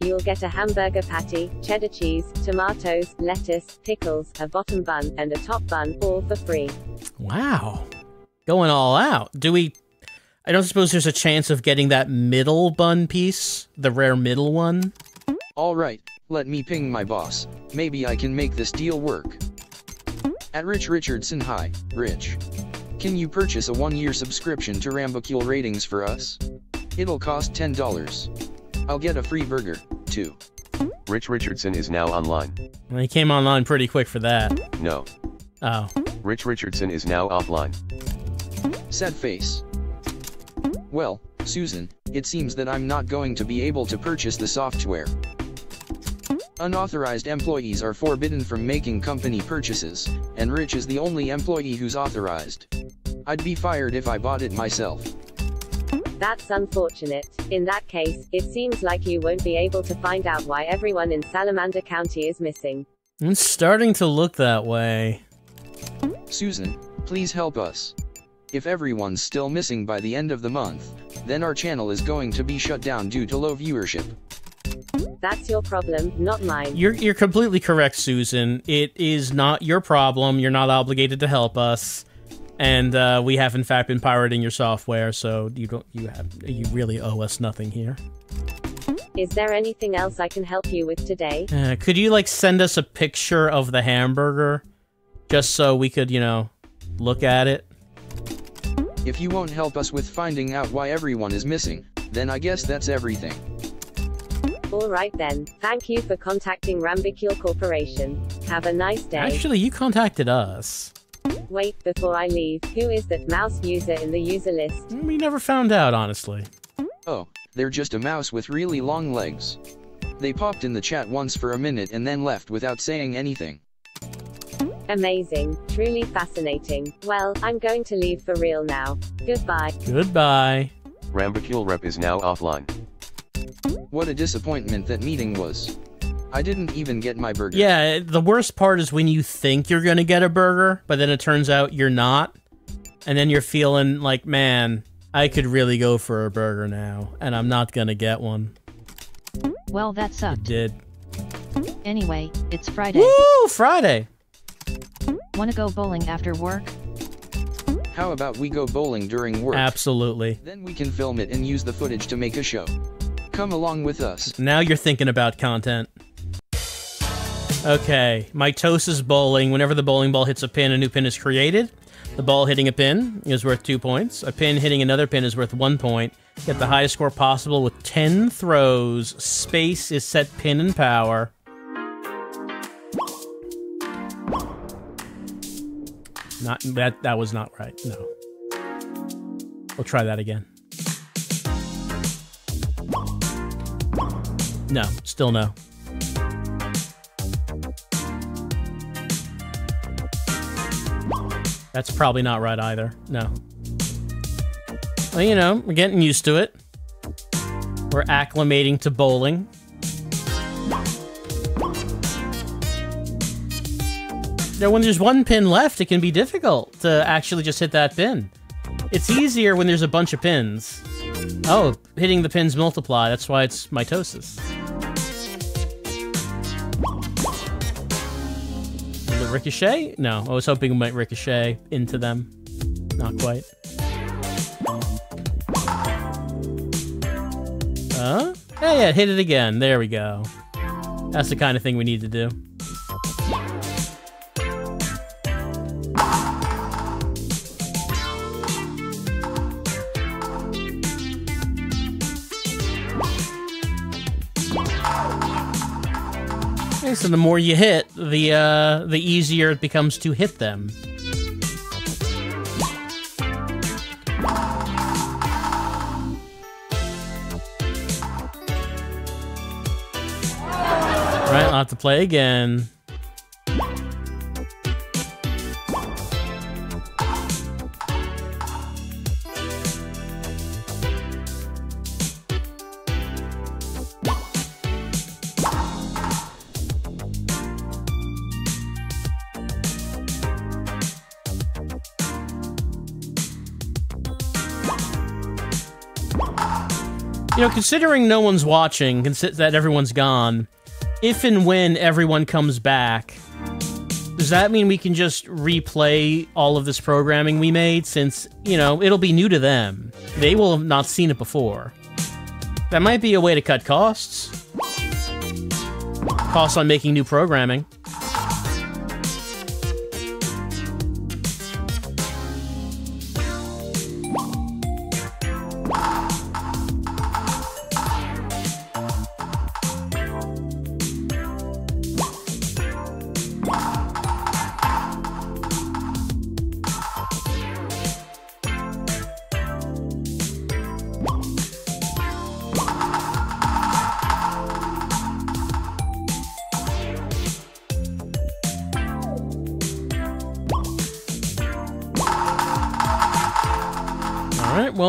You'll get a hamburger patty, cheddar cheese, tomatoes, lettuce, pickles, a bottom bun, and a top bun, all for free. Wow. Going all out. Do we. I don't suppose there's a chance of getting that middle bun piece? The rare middle one? Alright, let me ping my boss. Maybe I can make this deal work. At Rich Richardson Hi, Rich. Can you purchase a one-year subscription to Rambacule Ratings for us? It'll cost $10. I'll get a free burger, too. Rich Richardson is now online. Well, he came online pretty quick for that. No. Oh. Rich Richardson is now offline. Sad face. Well, Susan, it seems that I'm not going to be able to purchase the software. Unauthorized employees are forbidden from making company purchases, and Rich is the only employee who's authorized. I'd be fired if I bought it myself. That's unfortunate. In that case, it seems like you won't be able to find out why everyone in Salamander County is missing. It's starting to look that way. Susan, please help us. If everyone's still missing by the end of the month, then our channel is going to be shut down due to low viewership. That's your problem, not mine. You're you're completely correct, Susan. It is not your problem. You're not obligated to help us, and uh, we have in fact been pirating your software. So you don't you have you really owe us nothing here. Is there anything else I can help you with today? Uh, could you like send us a picture of the hamburger, just so we could you know look at it? If you won't help us with finding out why everyone is missing, then I guess that's everything. Alright then, thank you for contacting Rambicule Corporation. Have a nice day. Actually, you contacted us. Wait, before I leave, who is that mouse user in the user list? Mm, we never found out, honestly. Oh, they're just a mouse with really long legs. They popped in the chat once for a minute and then left without saying anything. Amazing, truly fascinating. Well, I'm going to leave for real now. Goodbye. Goodbye. Rambicule rep is now offline. What a disappointment that meeting was. I didn't even get my burger. Yeah, the worst part is when you think you're gonna get a burger, but then it turns out you're not. And then you're feeling like, man, I could really go for a burger now, and I'm not gonna get one. Well, that It sucked. did. Anyway, it's Friday. Woo! Friday! Wanna go bowling after work? How about we go bowling during work? Absolutely. Then we can film it and use the footage to make a show. Come along with us. Now you're thinking about content. Okay, mitosis bowling. Whenever the bowling ball hits a pin, a new pin is created. The ball hitting a pin is worth two points. A pin hitting another pin is worth one point. Get the highest score possible with 10 throws. Space is set pin and power. Not that that was not right. No. We'll try that again. No, still no. That's probably not right either. No. Well, you know, we're getting used to it. We're acclimating to bowling. Now, when there's one pin left, it can be difficult to actually just hit that pin. It's easier when there's a bunch of pins. Oh, hitting the pins multiply. That's why it's mitosis. Ricochet? No, I was hoping it might ricochet into them. Not quite. Huh? Yeah, hit it again. There we go. That's the kind of thing we need to do. So the more you hit, the uh, the easier it becomes to hit them. Right, I'll have to play again. Know, considering no one's watching, that everyone's gone, if and when everyone comes back, does that mean we can just replay all of this programming we made since, you know, it'll be new to them? They will have not seen it before. That might be a way to cut costs. Costs on making new programming.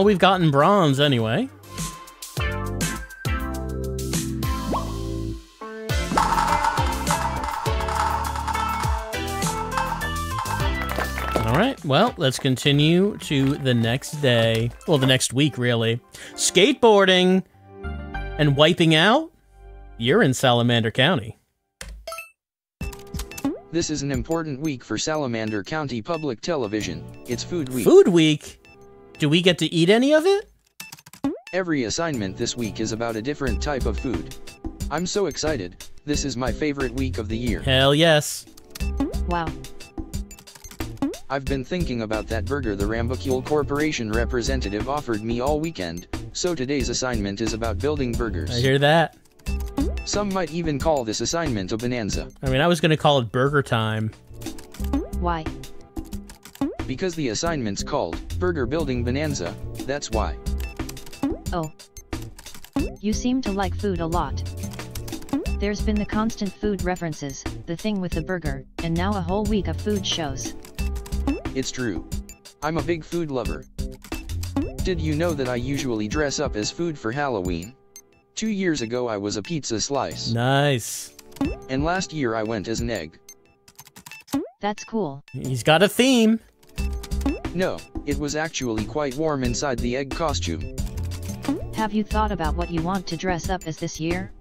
We've gotten bronze anyway. All right, well, let's continue to the next day. Well, the next week, really. Skateboarding and wiping out? You're in Salamander County. This is an important week for Salamander County Public Television. It's Food Week. Food Week? Do we get to eat any of it? Every assignment this week is about a different type of food. I'm so excited. This is my favorite week of the year. Hell yes. Wow. I've been thinking about that burger the Rambacule Corporation representative offered me all weekend, so today's assignment is about building burgers. I hear that. Some might even call this assignment a bonanza, I mean, I was going to call it Burger Time. Why? Because the assignment's called Burger Building Bonanza, that's why. Oh. You seem to like food a lot. There's been the constant food references, the thing with the burger, and now a whole week of food shows. It's true. I'm a big food lover. Did you know that I usually dress up as food for Halloween? Two years ago I was a pizza slice, Nice. and last year I went as an egg. That's cool. He's got a theme. No, it was actually quite warm inside the egg costume. Have you thought about what you want to dress up as this year?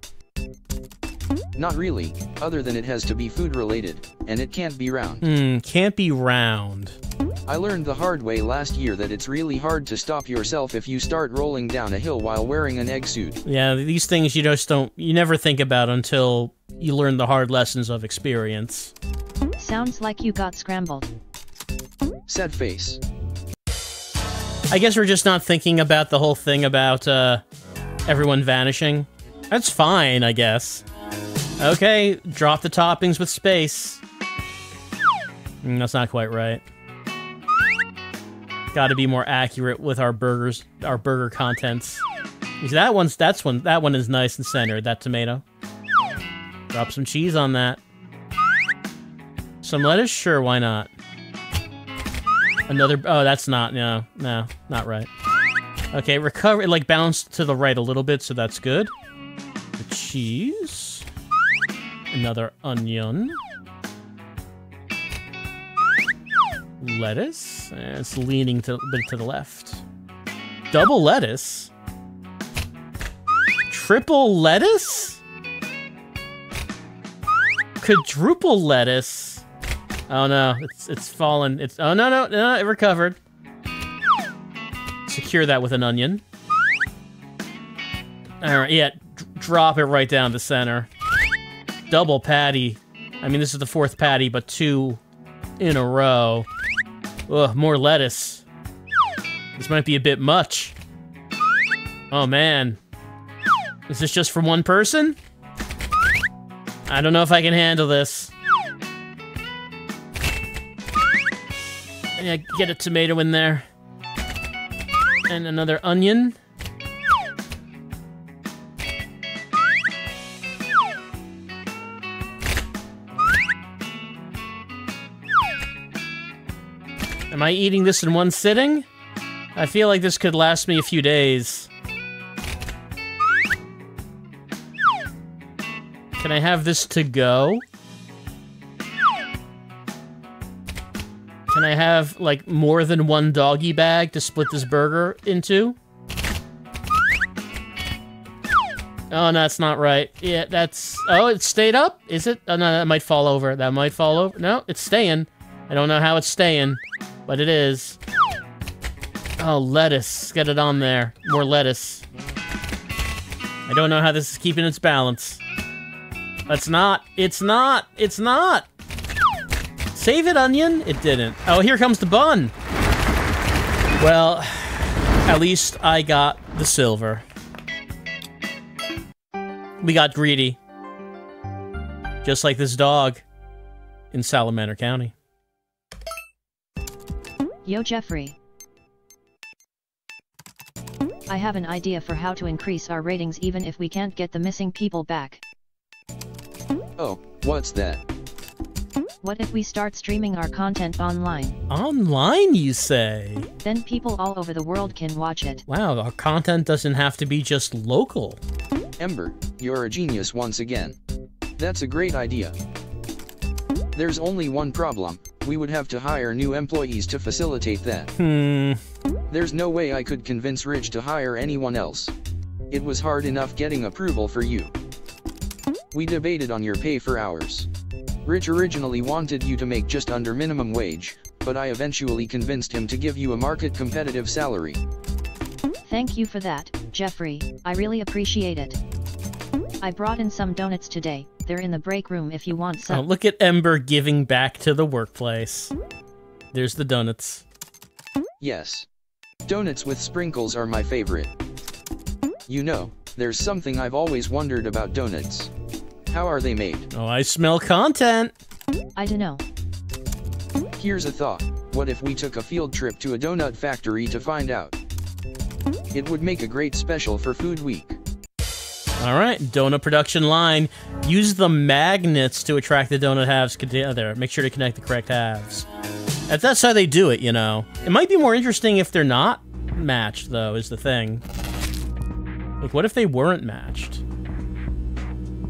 Not really, other than it has to be food related, and it can't be round. Hmm, can't be round. I learned the hard way last year that it's really hard to stop yourself if you start rolling down a hill while wearing an egg suit. Yeah, these things you just don't, you never think about until you learn the hard lessons of experience. Sounds like you got scrambled. Sad face. I guess we're just not thinking about the whole thing about uh, everyone vanishing. That's fine, I guess. Okay, drop the toppings with space. Mm, that's not quite right. Got to be more accurate with our burgers, our burger contents. See, that one's that's one that one is nice and centered. That tomato. Drop some cheese on that. Some lettuce, sure, why not? Another. Oh, that's not. No, no, not right. Okay, recover. Like bounced to the right a little bit, so that's good. The cheese. Another onion. Lettuce. It's leaning to, to the left. Double lettuce. Triple lettuce. Quadruple lettuce. Oh no, it's it's fallen. It's oh no no no, it recovered. Secure that with an onion. All right, yeah, drop it right down the center. Double patty. I mean, this is the fourth patty, but two in a row. Ugh, more lettuce. This might be a bit much. Oh man, is this just for one person? I don't know if I can handle this. Yeah, get a tomato in there. And another onion. Am I eating this in one sitting? I feel like this could last me a few days. Can I have this to go? Can I have, like, more than one doggy bag to split this burger into? Oh, no, that's not right. Yeah, that's... Oh, it stayed up? Is it? Oh, no, that might fall over. That might fall over. No, it's staying. I don't know how it's staying, but it is. Oh, lettuce. Get it on there. More lettuce. I don't know how this is keeping its balance. That's not. It's not. It's not. Save it, onion. It didn't. Oh, here comes the bun. Well, at least I got the silver. We got greedy. Just like this dog in Salamander County. Yo Jeffrey. I have an idea for how to increase our ratings even if we can't get the missing people back. Oh, what's that? What if we start streaming our content online? Online, you say? Then people all over the world can watch it. Wow, our content doesn't have to be just local. Ember, you're a genius once again. That's a great idea. There's only one problem. We would have to hire new employees to facilitate that. Hmm. There's no way I could convince Rich to hire anyone else. It was hard enough getting approval for you. We debated on your pay for hours. Rich originally wanted you to make just under minimum wage, but I eventually convinced him to give you a market competitive salary. Thank you for that, Jeffrey, I really appreciate it. I brought in some donuts today, they're in the break room if you want Oh, some. look at Ember giving back to the workplace. There's the donuts. Yes. Donuts with sprinkles are my favorite. You know, there's something I've always wondered about donuts. How are they made? Oh, I smell content. I dunno. Here's a thought. What if we took a field trip to a donut factory to find out? It would make a great special for Food Week. All right, donut production line. Use the magnets to attract the donut halves together. Make sure to connect the correct halves. If that's how they do it, you know. It might be more interesting if they're not matched, though, is the thing. Like, what if they weren't matched?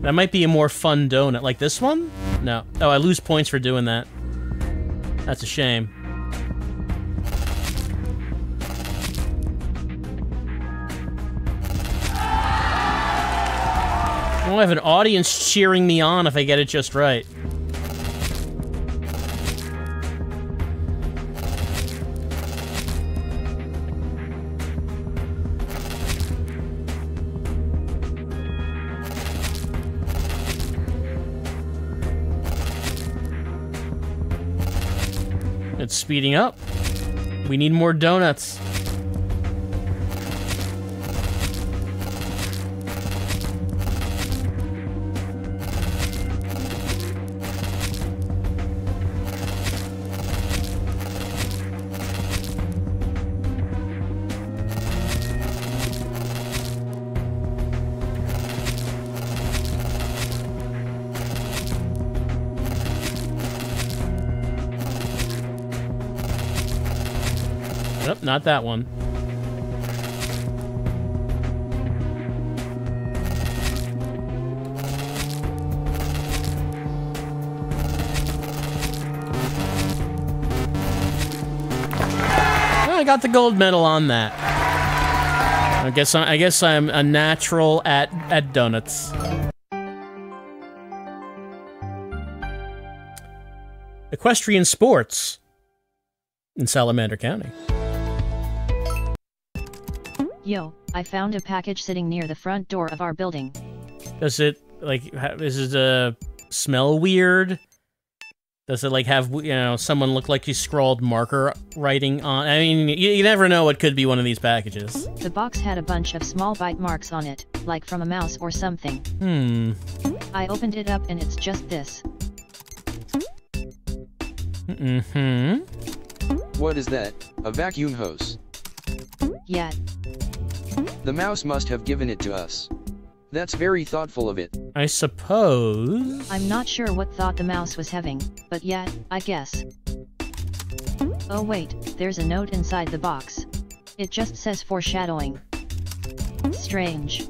That might be a more fun donut. Like this one? No. Oh, I lose points for doing that. That's a shame. I'll have an audience cheering me on if I get it just right. It's speeding up. We need more donuts. Not that one. I got the gold medal on that. I guess I, I guess I'm a natural at at donuts. Equestrian sports in Salamander County. Yo, I found a package sitting near the front door of our building. Does it like is it uh, smell weird? Does it like have you know someone look like he scrawled marker writing on? I mean, you, you never know what could be one of these packages. The box had a bunch of small bite marks on it, like from a mouse or something. Hmm. I opened it up and it's just this. Hmm. What is that? A vacuum hose. Yeah, The mouse must have given it to us. That's very thoughtful of it. I suppose. I'm not sure what thought the mouse was having, but yeah, I guess. Oh wait, there's a note inside the box. It just says foreshadowing. Strange.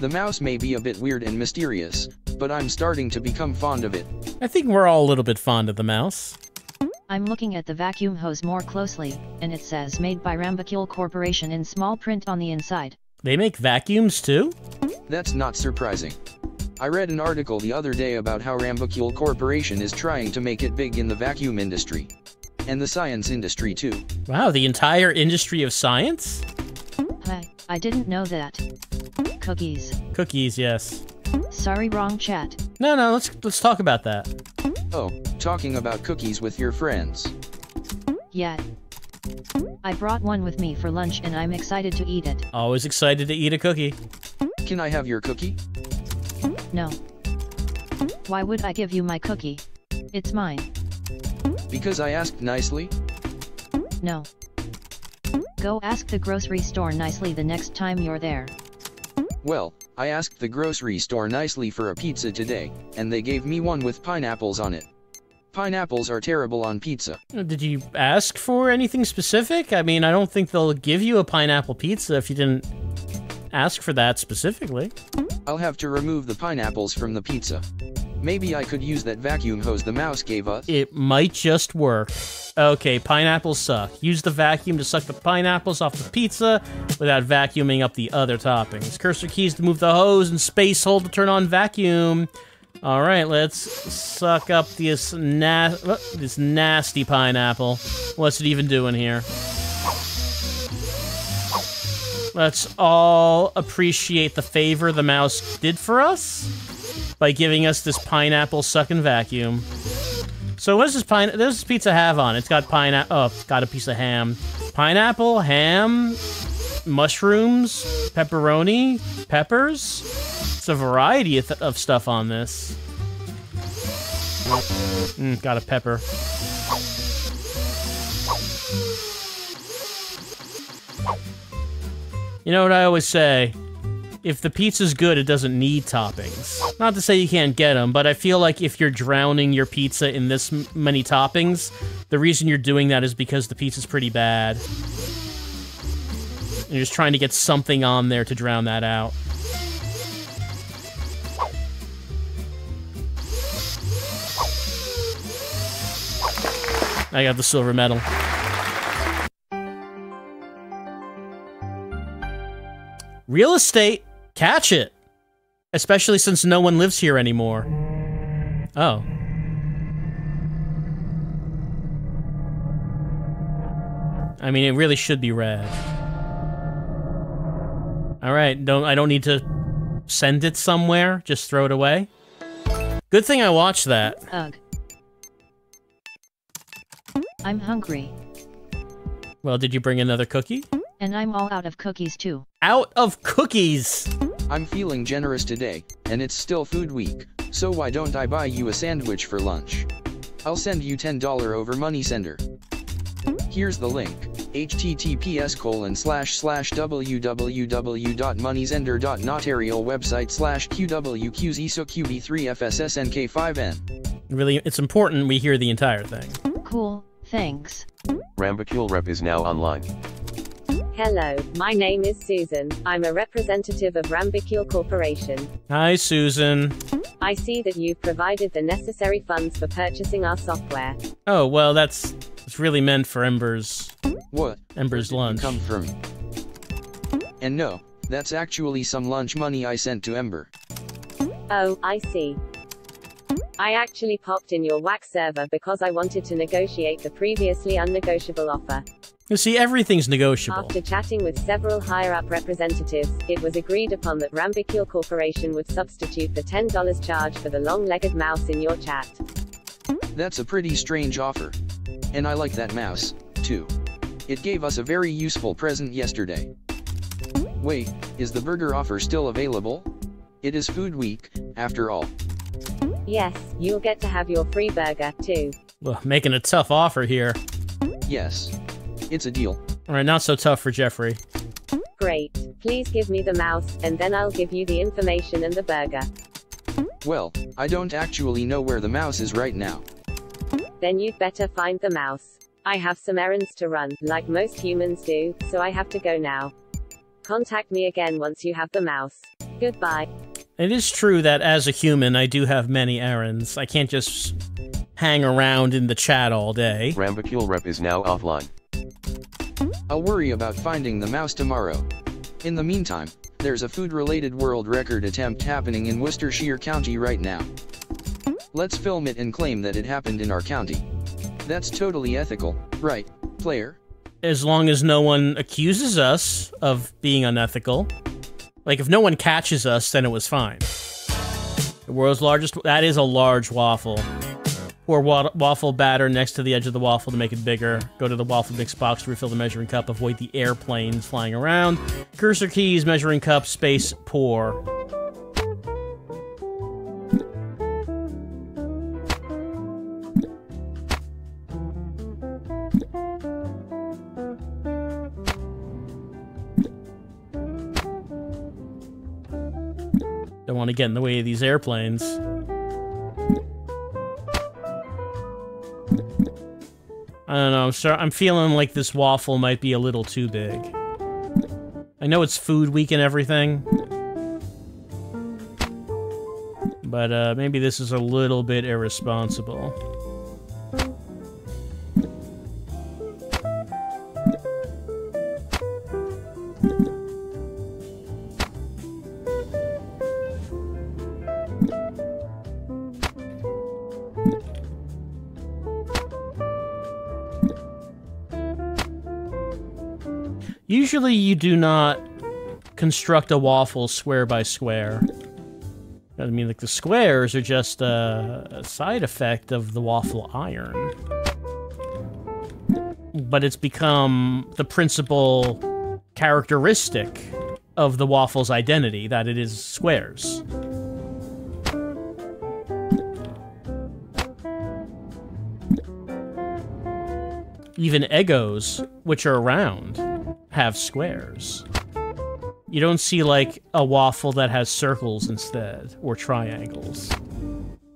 The mouse may be a bit weird and mysterious, but I'm starting to become fond of it. I think we're all a little bit fond of the mouse. I'm looking at the vacuum hose more closely, and it says made by Rambacule Corporation in small print on the inside. They make vacuums too. That's not surprising. I read an article the other day about how Rambacule Corporation is trying to make it big in the vacuum industry. And the science industry too. Wow, the entire industry of science. Hi, I didn't know that. Cookies. Cookies, yes. Sorry, wrong chat. No, no. Let's let's talk about that. Oh, talking about cookies with your friends. Yeah. I brought one with me for lunch and I'm excited to eat it. Always excited to eat a cookie. Can I have your cookie? No. Why would I give you my cookie? It's mine. Because I asked nicely? No. Go ask the grocery store nicely the next time you're there. Well, I asked the grocery store nicely for a pizza today, and they gave me one with pineapples on it. Pineapples are terrible on pizza. Did you ask for anything specific? I mean, I don't think they'll give you a pineapple pizza if you didn't ask for that specifically. I'll have to remove the pineapples from the pizza. Maybe I could use that vacuum hose the mouse gave us. It might just work. Okay, pineapples suck. Use the vacuum to suck the pineapples off the pizza without vacuuming up the other toppings. Cursor keys to move the hose and space hold to turn on vacuum. All right, let's suck up this na uh, this nasty pineapple. What's it even doing here? Let's all appreciate the favor the mouse did for us by giving us this pineapple sucking vacuum. So what does this pine? Does this pizza have on? It's got pineapple. Oh, it's got a piece of ham. Pineapple, ham, mushrooms, pepperoni, peppers. It's a variety of, of stuff on this. Mm, got a pepper. You know what I always say? If the pizza's good, it doesn't need toppings. Not to say you can't get them, but I feel like if you're drowning your pizza in this many toppings, the reason you're doing that is because the pizza's pretty bad. You're just trying to get something on there to drown that out. I got the silver medal. Real estate, catch it. Especially since no one lives here anymore. Oh. I mean, it really should be red. All right, don't I don't need to send it somewhere. Just throw it away. Good thing I watched that. Ugh. I'm hungry. Well, did you bring another cookie? And I'm all out of cookies too. Out of cookies! I'm feeling generous today, and it's still food week, so why don't I buy you a sandwich for lunch? I'll send you $10 over money sender. Here's the link, https colon slash slash www.moneysender.notarial website slash qwqzisoqb3fssnk5n. Really, it's important we hear the entire thing. Cool, thanks. Rambacule Rep is now online. Hello, my name is Susan. I'm a representative of Rambicule Corporation. Hi, Susan. I see that you've provided the necessary funds for purchasing our software. Oh, well, that's it's really meant for Ember's What? Ember's lunch. Come from. And no, that's actually some lunch money I sent to Ember. Oh, I see. I actually popped in your WAC server because I wanted to negotiate the previously unnegotiable offer. You see, everything's negotiable. After chatting with several higher up representatives, it was agreed upon that Rambicule Corporation would substitute the $10 charge for the long legged mouse in your chat. That's a pretty strange offer. And I like that mouse, too. It gave us a very useful present yesterday. Wait, is the burger offer still available? It is food week, after all. Yes, you'll get to have your free burger, too. Well, making a tough offer here. Yes. It's a deal. Alright, not so tough for Jeffrey. Great. Please give me the mouse, and then I'll give you the information and the burger. Well, I don't actually know where the mouse is right now. Then you'd better find the mouse. I have some errands to run, like most humans do, so I have to go now. Contact me again once you have the mouse. Goodbye. It is true that as a human, I do have many errands. I can't just hang around in the chat all day. Rambacule Rep is now offline. I'll worry about finding the mouse tomorrow. In the meantime, there's a food-related world record attempt happening in Worcestershire County right now. Let's film it and claim that it happened in our county. That's totally ethical, right, player? As long as no one accuses us of being unethical. Like, if no one catches us, then it was fine. The world's largest... That is a large waffle. Pour wa waffle batter next to the edge of the waffle to make it bigger. Go to the waffle mix box to refill the measuring cup. Avoid the airplanes flying around. Cursor keys, measuring cup, space, pour. To get in the way of these airplanes. I don't know. I'm, I'm feeling like this waffle might be a little too big. I know it's food week and everything. But uh, maybe this is a little bit irresponsible. Usually you do not construct a waffle square by square. I mean, like, the squares are just a, a side effect of the waffle iron. But it's become the principal characteristic of the waffle's identity, that it is squares. Even Eggos, which are round, have squares. You don't see, like, a waffle that has circles instead, or triangles.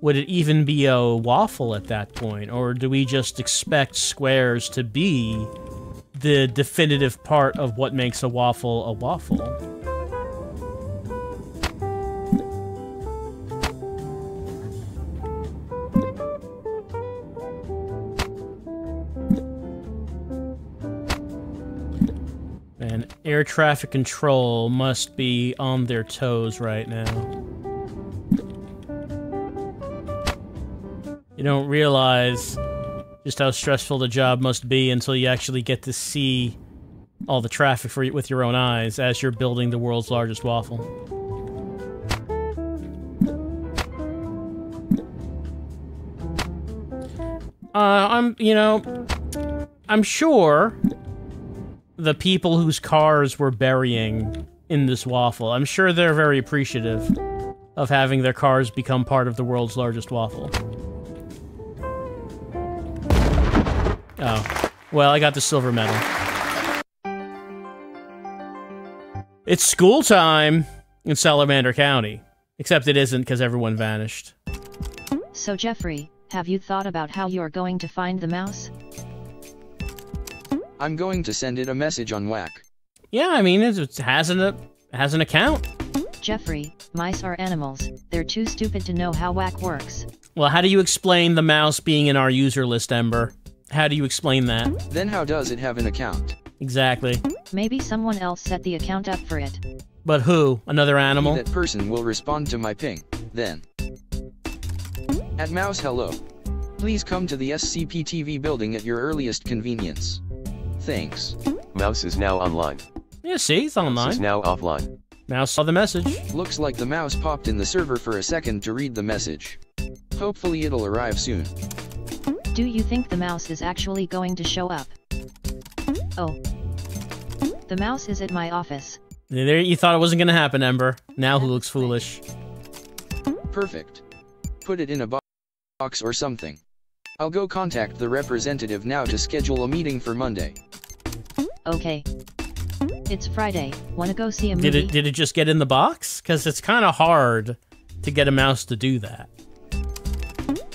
Would it even be a waffle at that point, or do we just expect squares to be the definitive part of what makes a waffle a waffle? Air traffic control must be on their toes right now. You don't realize just how stressful the job must be until you actually get to see all the traffic for, with your own eyes as you're building the world's largest waffle. Uh, I'm, you know, I'm sure the people whose cars were burying in this waffle, I'm sure they're very appreciative of having their cars become part of the world's largest waffle. Oh. Well, I got the silver medal. It's school time in Salamander County. Except it isn't because everyone vanished. So Jeffrey, have you thought about how you're going to find the mouse? I'm going to send it a message on WAC. Yeah, I mean, it has an, it has an account. Jeffrey, mice are animals. They're too stupid to know how WAC works. Well, how do you explain the mouse being in our user list, Ember? How do you explain that? Then how does it have an account? Exactly. Maybe someone else set the account up for it. But who? Another animal? That person will respond to my ping. Then. At Mouse Hello. Please come to the SCP TV building at your earliest convenience. Thanks. Mouse is now online. Yeah, see, it's Mouse online. is now offline. Mouse saw the message. Looks like the mouse popped in the server for a second to read the message. Hopefully it'll arrive soon. Do you think the mouse is actually going to show up? Oh. The mouse is at my office. There, you thought it wasn't gonna happen, Ember. Now who looks foolish? Perfect. Put it in a bo- box or something. I'll go contact the representative now to schedule a meeting for Monday. Okay. It's Friday. Wanna go see a movie? Did it did it just get in the box? Because it's kind of hard to get a mouse to do that.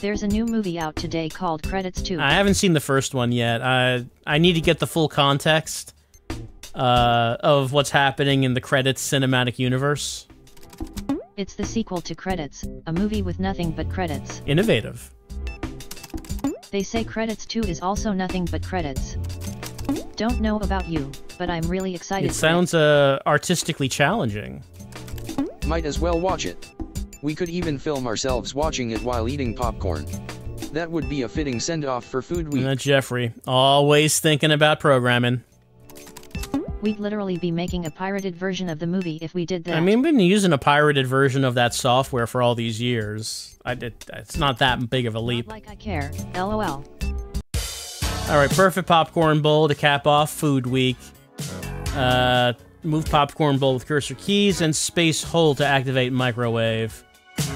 There's a new movie out today called Credits 2. I haven't seen the first one yet. I I need to get the full context uh, of what's happening in the credits cinematic universe. It's the sequel to Credits, a movie with nothing but credits. Innovative. They say Credits 2 is also nothing but credits. Don't know about you, but I'm really excited. It sounds uh, artistically challenging. Might as well watch it. We could even film ourselves watching it while eating popcorn. That would be a fitting send-off for Food Week. Uh, Jeffrey, always thinking about programming. We'd literally be making a pirated version of the movie if we did that. I mean, we've been using a pirated version of that software for all these years. I did, it's not that big of a Not leap. like I care. LOL. All right, perfect popcorn bowl to cap off Food Week. Uh, move popcorn bowl with cursor keys and space hold to activate microwave.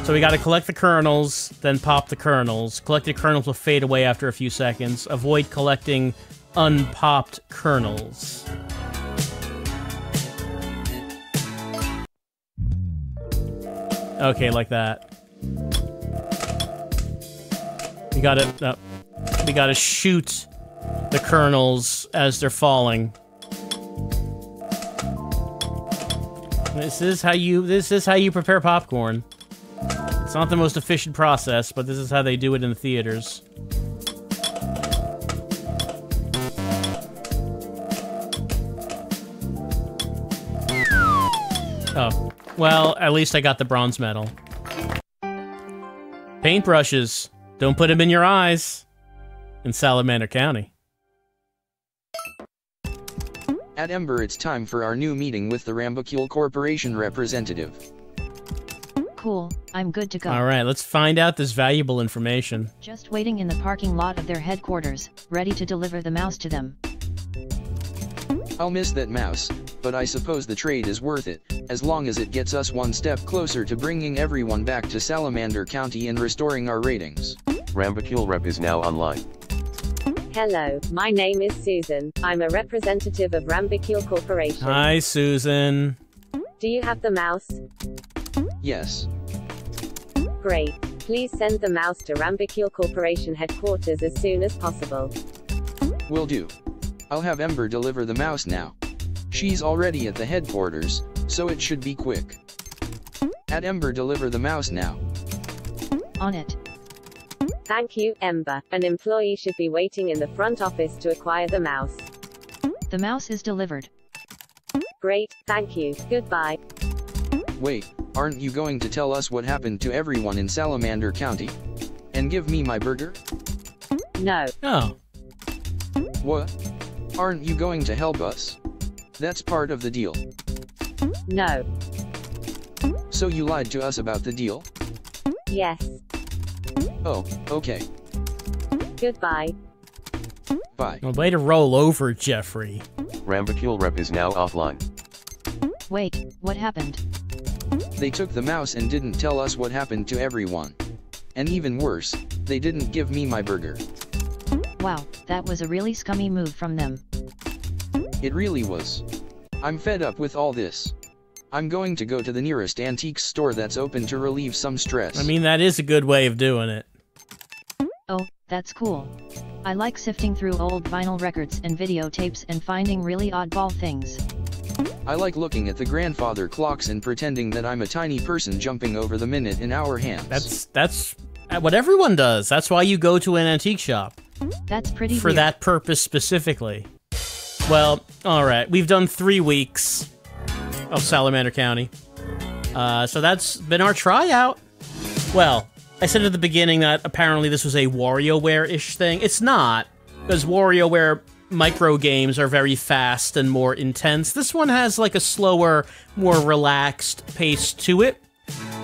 So we got to collect the kernels, then pop the kernels. Collected kernels will fade away after a few seconds. Avoid collecting unpopped kernels. Okay, like that. We gotta, uh, we gotta shoot the kernels as they're falling. This is how you this is how you prepare popcorn. It's not the most efficient process, but this is how they do it in the theaters. Oh. Well, at least I got the bronze medal. Paintbrushes. Don't put them in your eyes. In Salamander County. At Ember it's time for our new meeting with the Rambacule Corporation representative. Cool, I'm good to go. Alright, let's find out this valuable information. Just waiting in the parking lot of their headquarters, ready to deliver the mouse to them. I'll miss that mouse, but I suppose the trade is worth it, as long as it gets us one step closer to bringing everyone back to Salamander County and restoring our ratings. Rambacule rep is now online. Hello, my name is Susan. I'm a representative of Rambicule Corporation. Hi, Susan. Do you have the mouse? Yes. Great. Please send the mouse to Rambicule Corporation headquarters as soon as possible. Will do. I'll have Ember deliver the mouse now. She's already at the headquarters, so it should be quick. At Ember deliver the mouse now. On it. Thank you, Ember. An employee should be waiting in the front office to acquire the mouse. The mouse is delivered. Great, thank you. Goodbye. Wait, aren't you going to tell us what happened to everyone in Salamander County? And give me my burger? No. Oh. What? Aren't you going to help us? That's part of the deal. No. So you lied to us about the deal? Yes. Oh, okay. Goodbye. Bye. Well, way to roll over, Jeffrey. Rambacule rep is now offline. Wait, what happened? They took the mouse and didn't tell us what happened to everyone. And even worse, they didn't give me my burger. Wow, that was a really scummy move from them. It really was. I'm fed up with all this. I'm going to go to the nearest antique store that's open to relieve some stress. I mean, that is a good way of doing it. That's cool. I like sifting through old vinyl records and videotapes and finding really oddball things. I like looking at the grandfather clocks and pretending that I'm a tiny person jumping over the minute in our hands. That's that's what everyone does. That's why you go to an antique shop That's pretty for weird. that purpose specifically. Well, all right, we've done three weeks of Salamander County, uh, so that's been our tryout. Well, I said at the beginning that apparently this was a WarioWare-ish thing. It's not, because WarioWare micro games are very fast and more intense. This one has like a slower, more relaxed pace to it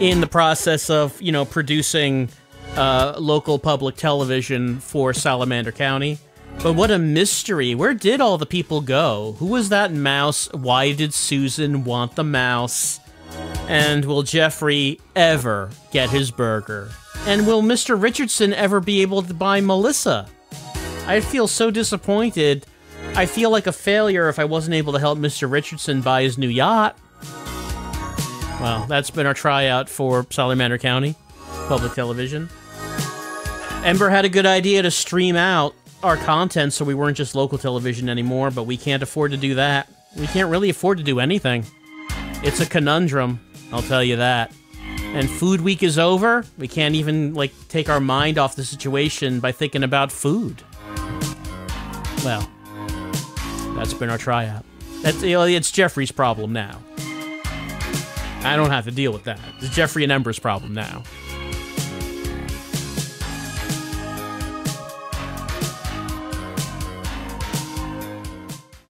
in the process of, you know, producing uh, local public television for Salamander County. But what a mystery. Where did all the people go? Who was that mouse? Why did Susan want the mouse? And will Jeffrey ever get his burger? And will Mr. Richardson ever be able to buy Melissa? I feel so disappointed. I feel like a failure if I wasn't able to help Mr. Richardson buy his new yacht. Well, that's been our tryout for Salamander County Public Television. Ember had a good idea to stream out our content so we weren't just local television anymore, but we can't afford to do that. We can't really afford to do anything. It's a conundrum, I'll tell you that. And food week is over. We can't even like take our mind off the situation by thinking about food. Well, that's been our tryout. That's you know, it's Jeffrey's problem now. I don't have to deal with that. It's Jeffrey and Ember's problem now.